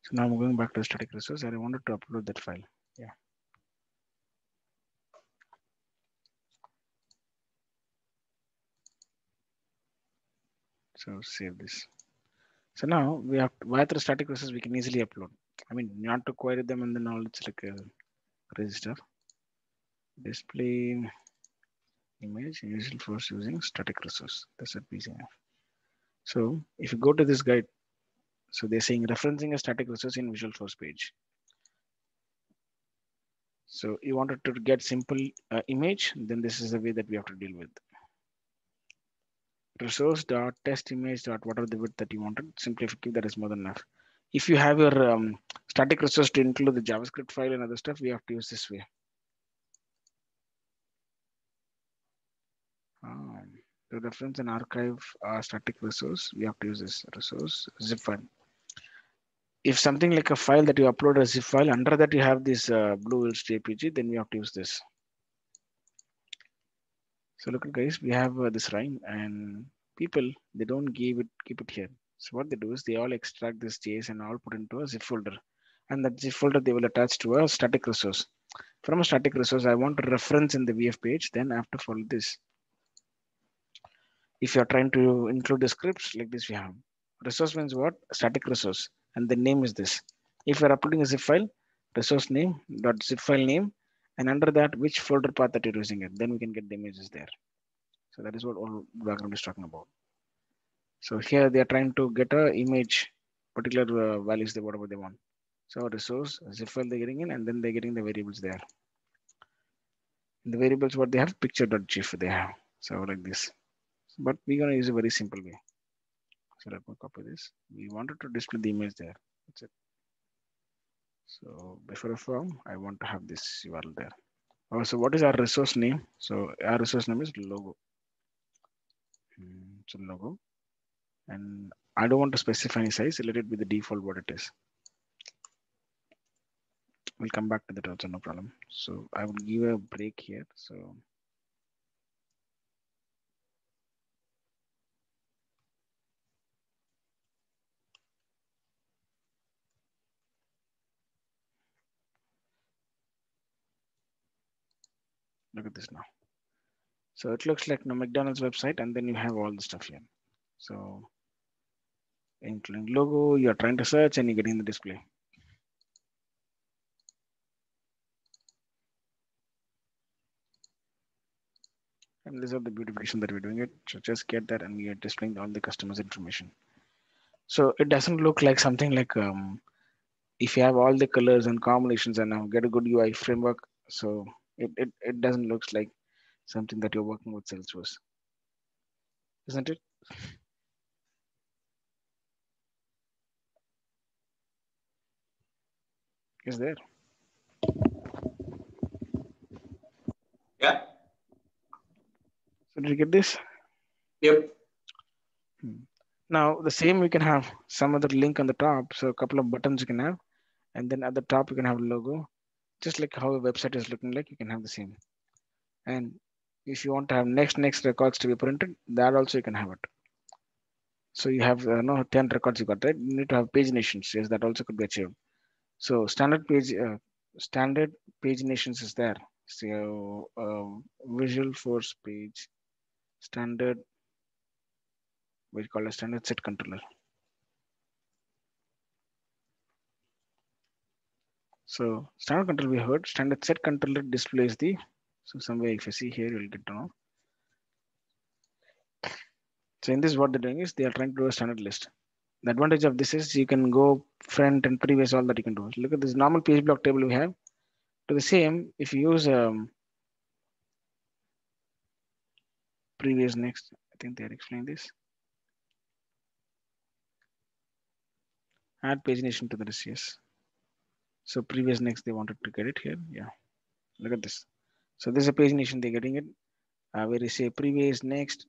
So now I'm going back to the static resource and I wanted to upload that file. Yeah. So save this. So now we have via the static resource we can easily upload. I mean not to query them then all it's like a register. Display image initial force using static resource. That's a have. So if you go to this guide, so they're saying referencing a static resource in Visual Force page. So you wanted to get simple uh, image, then this is the way that we have to deal with. Resource dot test image dot whatever the width that you wanted, simply keep that is more than enough. If you have your um, static resource to include the JavaScript file and other stuff, we have to use this way. Um, to reference and archive our static resource, we have to use this resource zip file if something like a file that you upload as a file, under that you have this uh, blue JPG, then we have to use this. So look at guys, we have uh, this rhyme and people, they don't give it, keep it here. So what they do is they all extract this JS and all put into a zip folder. And that zip folder, they will attach to a static resource. From a static resource, I want to reference in the VF page, then I have to follow this. If you're trying to include the scripts like this, we have resource means what? Static resource and the name is this. If you're uploading a zip file, resource name dot zip file name, and under that, which folder path that you're using it, then we can get the images there. So that is what all background is talking about. So here they are trying to get a image, particular uh, values, they whatever they want. So resource, zip file they're getting in, and then they're getting the variables there. In the variables, what they have, picture.gif they have. So like this. But we're gonna use a very simple way. So let me copy this. We wanted to display the image there. That's it. So before a form, I want to have this URL there. Oh, so what is our resource name? So our resource name is logo. Hmm, so logo. And I don't want to specify any size. Let it be the default what it is. We'll come back to that also, no problem. So I will give a break here. So Look at this now. So it looks like no McDonald's website, and then you have all the stuff here. So including logo, you're trying to search and you're getting the display. And these are the beautification that we're doing it. So just get that and we are displaying all the customers information. So it doesn't look like something like um, if you have all the colors and combinations and now get a good UI framework. So it, it, it doesn't looks like something that you're working with Salesforce, isn't it? Is there? Yeah. So did you get this? Yep. Hmm. Now the same we can have some other link on the top. So a couple of buttons you can have, and then at the top you can have a logo, just like how a website is looking like, you can have the same. And if you want to have next next records to be printed, that also you can have it. So you have uh, no 10 records you got, right? You need to have paginations. Yes, that also could be achieved. So standard page, uh, standard paginations is there. So uh, Visual Force page, standard, we call a standard set controller. So standard control we heard, standard set controller displays the, so somewhere if you see here, you'll get to know. So in this, what they're doing is they are trying to do a standard list. the advantage of this is you can go front and previous all that you can do. Look at this normal page block table we have. To the same if you use um, previous next i think they are explaining this. Add pagination to the list yes so previous next they wanted to get it here. Yeah. Look at this. So this is a pagination they're getting it. Uh, where you say previous next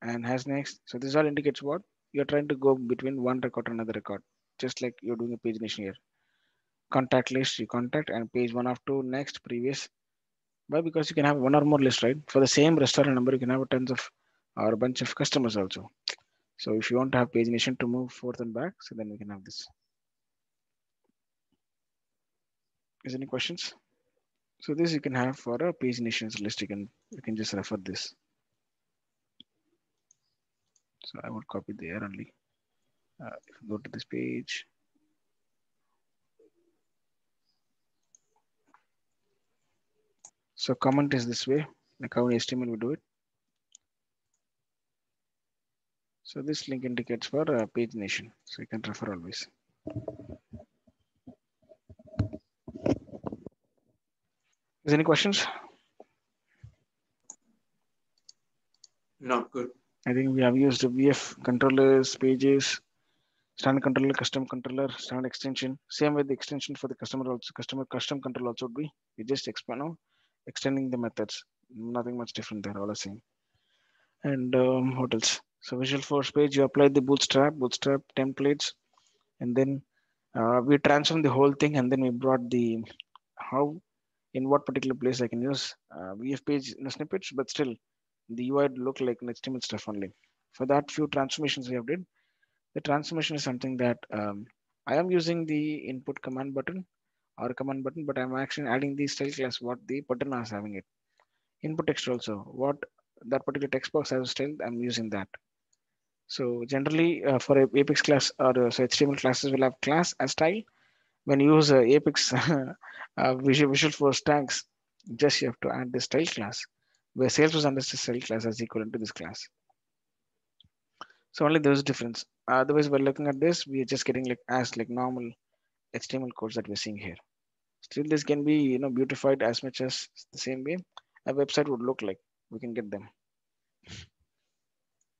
and has next. So this all indicates what? You're trying to go between one record to another record. Just like you're doing a pagination here. Contact list you contact and page one of two next previous. Why? Because you can have one or more list right? For the same restaurant number you can have tons of or a bunch of customers also. So if you want to have pagination to move forth and back so then we can have this any questions so this you can have for a paginations list you can you can just refer this so i would copy there only uh, if you go to this page So comment is this way, like how in HTML we do it. So this link indicates for uh, pagination. So you can refer always. Is any questions? Not good. I think we have used the VF controllers, pages, standard controller, custom controller, standard extension. Same with the extension for the customer also. Customer custom control also would be. We just expand now, extending the methods. Nothing much different there, all the same. And um, what else? So Visual Force page, you apply the bootstrap, bootstrap templates, and then uh, we transform the whole thing, and then we brought the how in what particular place I can use uh, VF page in the snippets, but still the UI would look like an HTML stuff only. For that few transformations we have did, the transformation is something that um, I am using the input command button or command button, but I'm actually adding the style class what the button is having it. Input text also, what that particular text box has a style, I'm using that. So generally uh, for a Apex class or uh, so HTML classes will have class as style. When you use uh, Apex uh, Visual, Visual Force tags, just you have to add the style class where Salesforce understood style class as equivalent to this class. So only there's difference. Otherwise, we're looking at this, we are just getting like as like normal HTML codes that we're seeing here. Still, this can be you know beautified as much as the same way a website would look like. We can get them.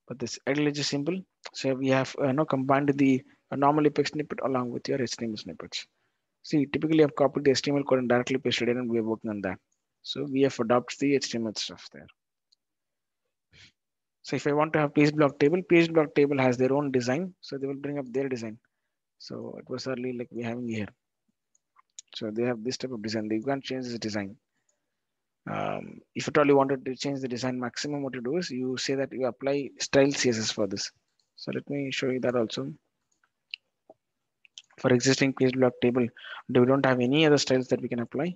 But this is simple. So we have uh, you know combined the normal Apex snippet along with your HTML snippets. See, typically I've copied the HTML code and directly pasted it, and we're working on that. So we have adopted the HTML stuff there. So if I want to have page block table, page block table has their own design. So they will bring up their design. So it was early like we're having here. So they have this type of design. They can't change this design. Um, if at all you wanted to change the design maximum, what you do is you say that you apply style CSS for this. So let me show you that also. For existing page block table, Do we don't have any other styles that we can apply.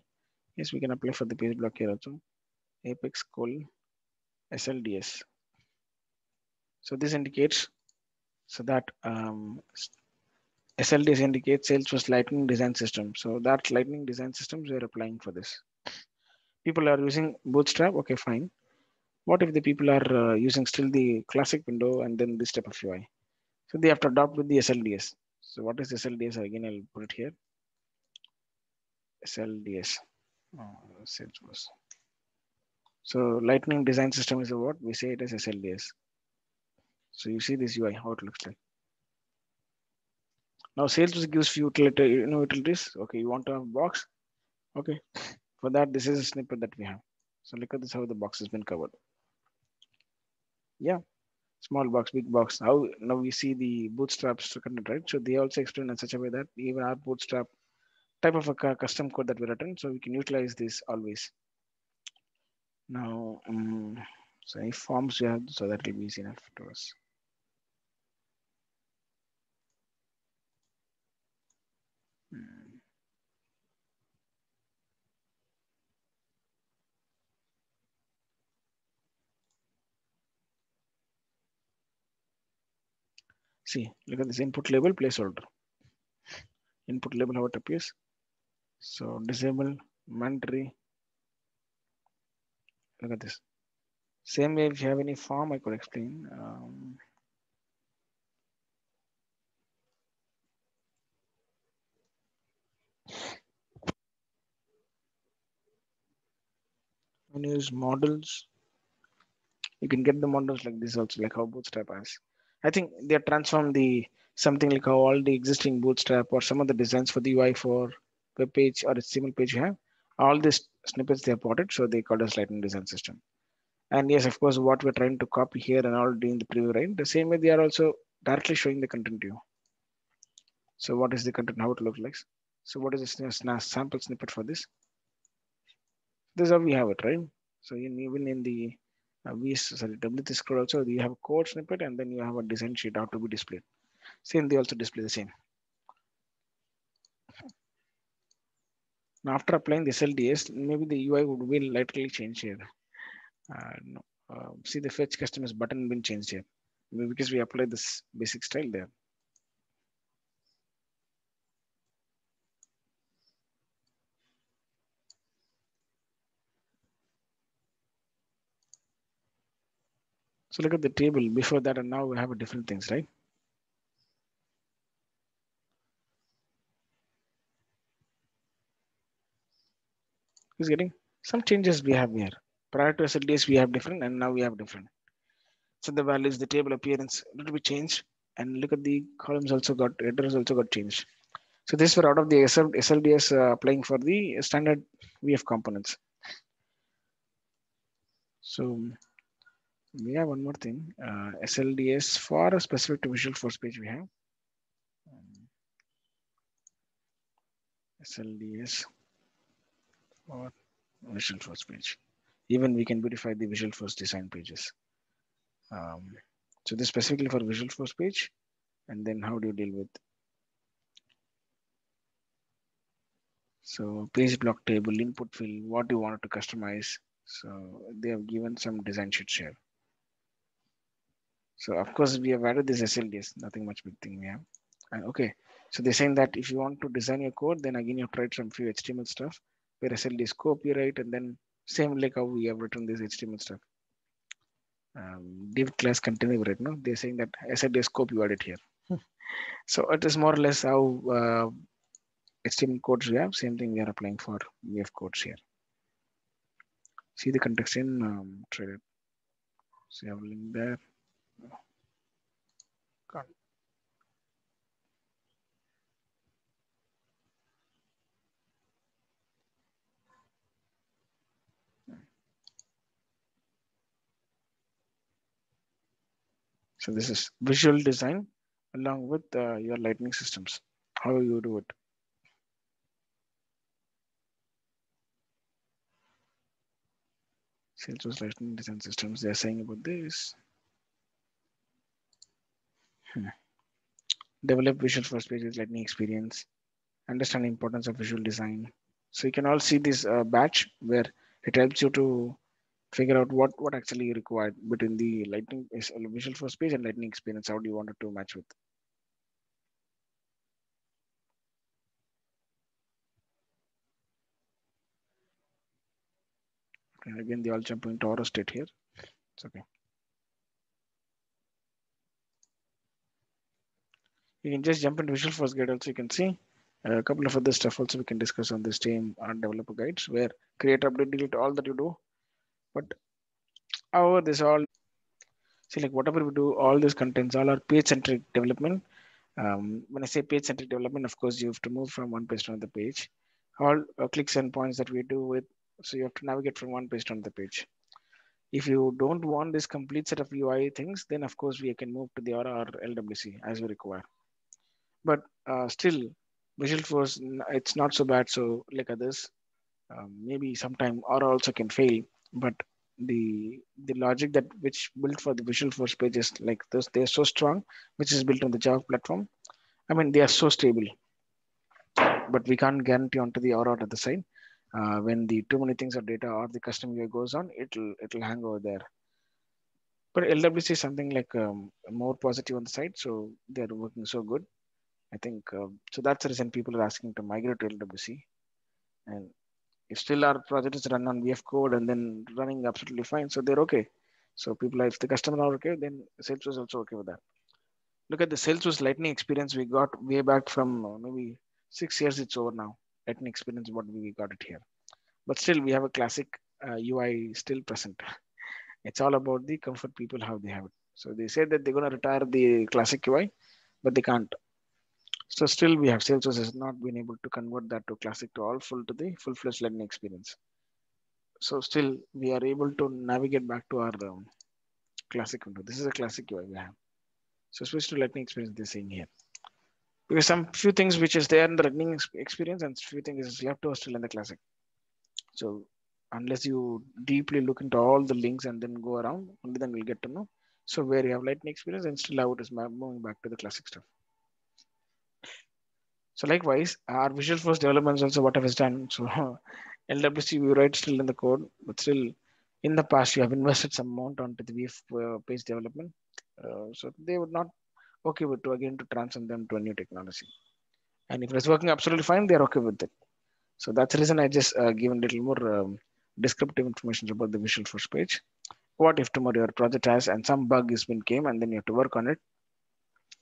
Yes, we can apply for the page block here also. Apex colon SLDS. So this indicates so that um, SLDS indicates Salesforce Lightning Design System. So that Lightning Design Systems we are applying for this. People are using Bootstrap. Okay, fine. What if the people are uh, using still the classic window and then this type of UI? So they have to adopt with the SLDS. So what is SLDS? Again, I'll put it here. SLDS. Oh, Salesforce. So Lightning Design System is a what? We say it as SLDS. So you see this UI, how it looks like. Now Salesforce gives you utility, you know, utilities. Okay, you want to have box. Okay, for that, this is a snippet that we have. So look at this, how the box has been covered. Yeah, small box, big box. How now we see the Bootstrap bootstraps right? So they also explain in such a way that even our bootstrap type of a custom code that we written, so we can utilize this always. Now, um, so any forms we have, so that will be easy enough to us. see, look at this input label placeholder. Input label, how it appears. So disable mandatory. Look at this. Same way, if you have any form, I could explain. Um, use models. You can get the models like this also, like how Bootstrap has. I think they transformed the something like how all the existing Bootstrap or some of the designs for the UI for web page or HTML page you have, all these snippets they have ported, so they called us Lightning Design System. And yes, of course, what we're trying to copy here and all doing the preview, right? The same way they are also directly showing the content to you. So what is the content, how it looks like? So what is the sample snippet for this? This is how we have it, right? So in, even in the uh, VS, sorry, W3Schools also, you have a code snippet and then you have a design sheet how to be displayed. Same, they also display the same. Now after applying the SLDS, maybe the UI would will lightly change here. Uh, no, uh, see the fetch customers button been changed here because we applied this basic style there. So look at the table before that and now we have different things, right? Is getting some changes we have here. Prior to SLDS, we have different and now we have different. So the values, the table appearance, a little bit changed. And look at the columns also got, headers also got changed. So this were out of the SLDS uh, applying for the standard VF components. So we have one more thing. Uh, slds for a specific to Visualforce page we have. Slds for Visualforce page. Even we can beautify the Visualforce design pages. Um, so this specifically for Visualforce page. And then how do you deal with? So page block table input field what do you want to customize. So they have given some design sheets here so of course we have added this SLDS, nothing much big thing we have. And okay, so they're saying that if you want to design your code, then again you have tried some few HTML stuff where SLDS copyright and then same like how we have written this HTML stuff. Um, div class container right now, they're saying that SLDS scope you added here. so it is more or less how uh, HTML codes we have, same thing we are applying for VF codes here. See the context in um, threaded. So you have a link there. So this is visual design along with uh, your lightning systems, how you do it. Salesforce lightning design systems, they're saying about this. Hmm. Develop Visualforce pages lightning experience, understand the importance of visual design. So you can all see this uh, batch where it helps you to figure out what what actually required between the lightning Visualforce page and lightning experience how do you want it to match with okay again they all jump into auto state here it's okay you can just jump into Visualforce guide also you can see a couple of other stuff also we can discuss on this team on developer guides where create update delete all that you do but however, this all see like whatever we do, all this contains all our page-centric development. Um, when I say page-centric development, of course, you have to move from one page to another page. All uh, clicks and points that we do with, so you have to navigate from one page to another page. If you don't want this complete set of UI things, then of course we can move to the Aura or LWC as we require. But uh, still, Visualforce, it's not so bad. So like others, um, maybe sometime Aura also can fail but the the logic that which built for the Visualforce pages like this they're so strong which is built on the java platform. I mean they are so stable but we can't guarantee onto the or out at the side. Uh, when the too many things of data or the custom UI goes on it'll it'll hang over there. But lwc is something like um, more positive on the side so they're working so good i think uh, so that's the reason people are asking to migrate to lwc and if still our project is run on VF code and then running absolutely fine, so they're okay. So people, if the customer are okay, then Salesforce also okay with that. Look at the Salesforce lightning experience we got way back from uh, maybe six years. It's over now. Lightning experience, what we got it here, but still we have a classic uh, UI still present. It's all about the comfort people how they have it. So they said that they're going to retire the classic UI, but they can't. So still we have Salesforce has not been able to convert that to classic to all full to the full-fledged lightning experience. So still we are able to navigate back to our um, classic window. This is a classic UI we have. So switch to lightning experience they're saying here. Because some few things which is there in the lightning experience and few things is left over still in the classic. So unless you deeply look into all the links and then go around, only then we'll get to know. So where you have lightning experience and still how is moving back to the classic stuff. So likewise, our Visualforce developments also what I was done. So LWC we write still in the code, but still in the past you have invested some amount onto the VF uh, page development. Uh, so they would not okay with to again to transcend them to a new technology. And if it is working absolutely fine, they're okay with it. So that's the reason I just uh, given a little more um, descriptive information about the Visualforce page. What if tomorrow your project has and some bug has been came and then you have to work on it?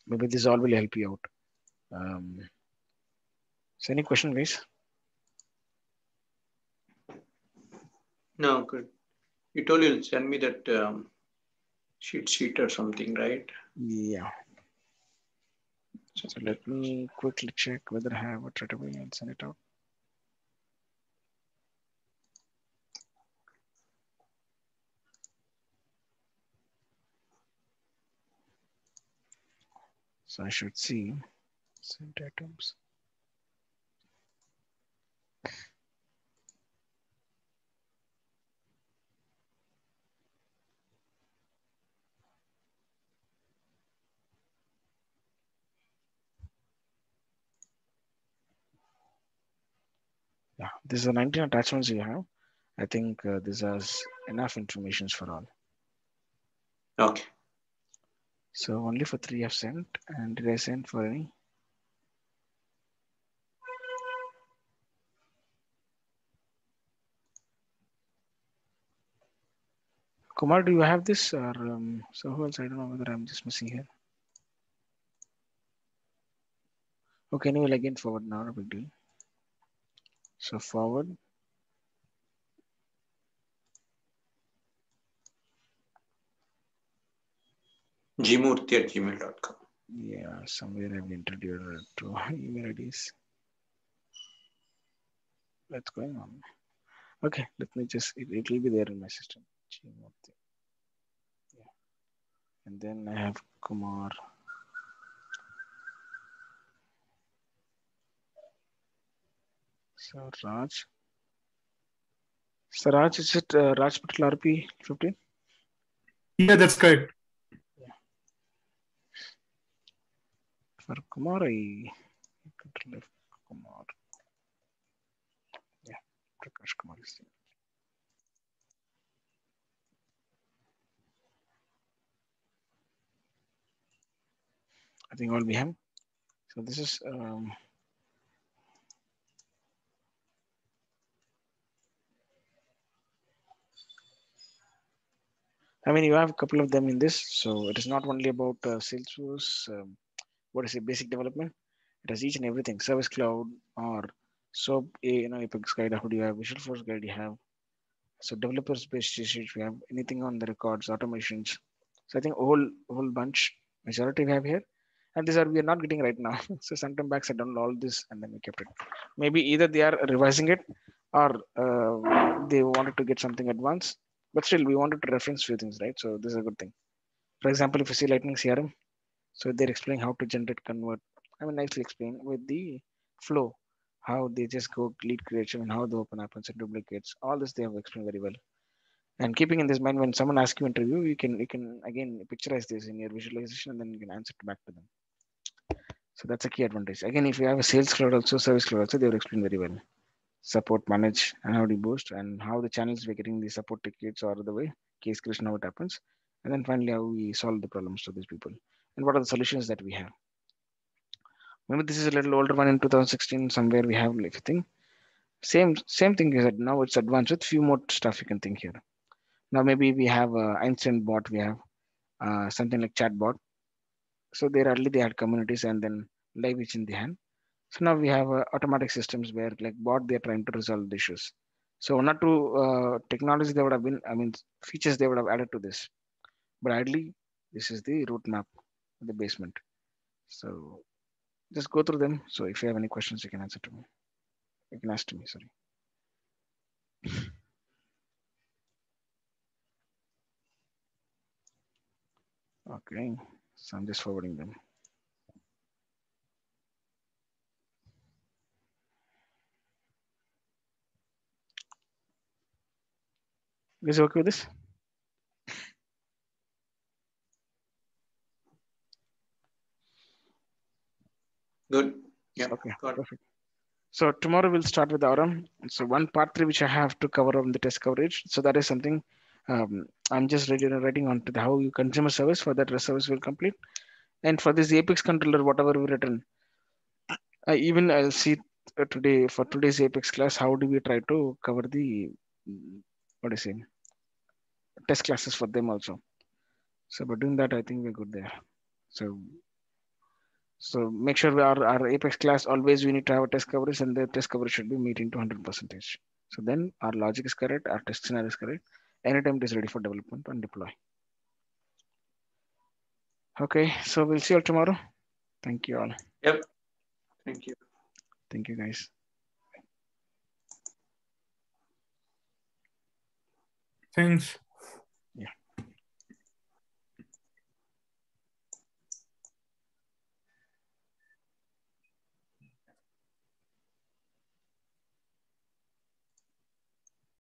Maybe this all will help you out. Um, so any question, please? No, good. You told you'll send me that um, sheet sheet or something, right? Yeah. So let me quickly check whether I have it right away and send it out. So I should see sent items. Yeah, this is the 19 attachments you have. I think uh, this has enough information for all. Okay. So only for three I've sent. And did I send for any? Kumar, do you have this or um, so who else? I don't know whether I'm just missing here. Okay, anyway, again forward now, no big deal. So forward. gmurthy at gmail.com. Yeah, somewhere I've entered your two email IDs. What's going on? Okay, let me just, it, it will be there in my system. Gmurthy. Yeah. And then I have Kumar. So Raj. So Raj, is it uh, Raj Patel RP 15? Yeah, that's correct. For Kumar, I left Kumar. Yeah, Prakash Kumar is there. I think all we have. So this is um, I mean, you have a couple of them in this. So it is not only about uh, Salesforce, um, what is it, basic development. It has each and everything, Service Cloud or SOAP, you know, Apex Guide, how do you have Visual Force Guide, you have. So developers based usage, we have anything on the records, automations. So I think a whole, whole bunch, majority we have here. And these are, we are not getting right now. so sometime back I done all this and then we kept it. Maybe either they are revising it or uh, they wanted to get something advanced but still we wanted to reference few things, right? So this is a good thing. For example, if you see Lightning CRM, so they're explaining how to generate convert. I mean, nicely explain with the flow, how they just go lead creation and how the open happens and duplicates. All this they have explained very well. And keeping in this mind, when someone asks you interview, you can you can again picturize this in your visualization and then you can answer it back to them. So that's a key advantage. Again, if you have a sales cloud also, service cloud also, they will explain very well support manage and how to boost and how the channels we're getting the support tickets or the way case creation how it happens. And then finally how we solve the problems to these people and what are the solutions that we have. Maybe this is a little older one in 2016 somewhere we have everything same same thing is that now it's advanced with few more stuff you can think here. Now maybe we have a Einstein bot we have uh, something like chatbot. So there early they had communities and then live each in the hand so now we have uh, automatic systems where like bot they're trying to resolve the issues. So one or two uh, technology they would have been, I mean, features they would have added to this. But ideally, this is the route map, the basement. So just go through them. So if you have any questions, you can answer to me. You can ask to me, sorry. Okay, so I'm just forwarding them. You guys okay with this? Good. Yeah. Okay, perfect. So tomorrow we'll start with Aurum. So one part three which I have to cover on the test coverage. So that is something um, I'm just writing on to the how you consume a service for that service will complete. And for this Apex controller, whatever we written, uh, even I'll see uh, today for today's Apex class, how do we try to cover the what is it test classes for them also. So by doing that, I think we're good there. So so make sure we are our Apex class always we need to have a test coverage and the test coverage should be meeting to 100 percentage. So then our logic is correct, our test scenario is correct. Anytime it is ready for development and deploy. Okay, so we'll see you all tomorrow. Thank you all. Yep. Thank you. Thank you guys. Thanks.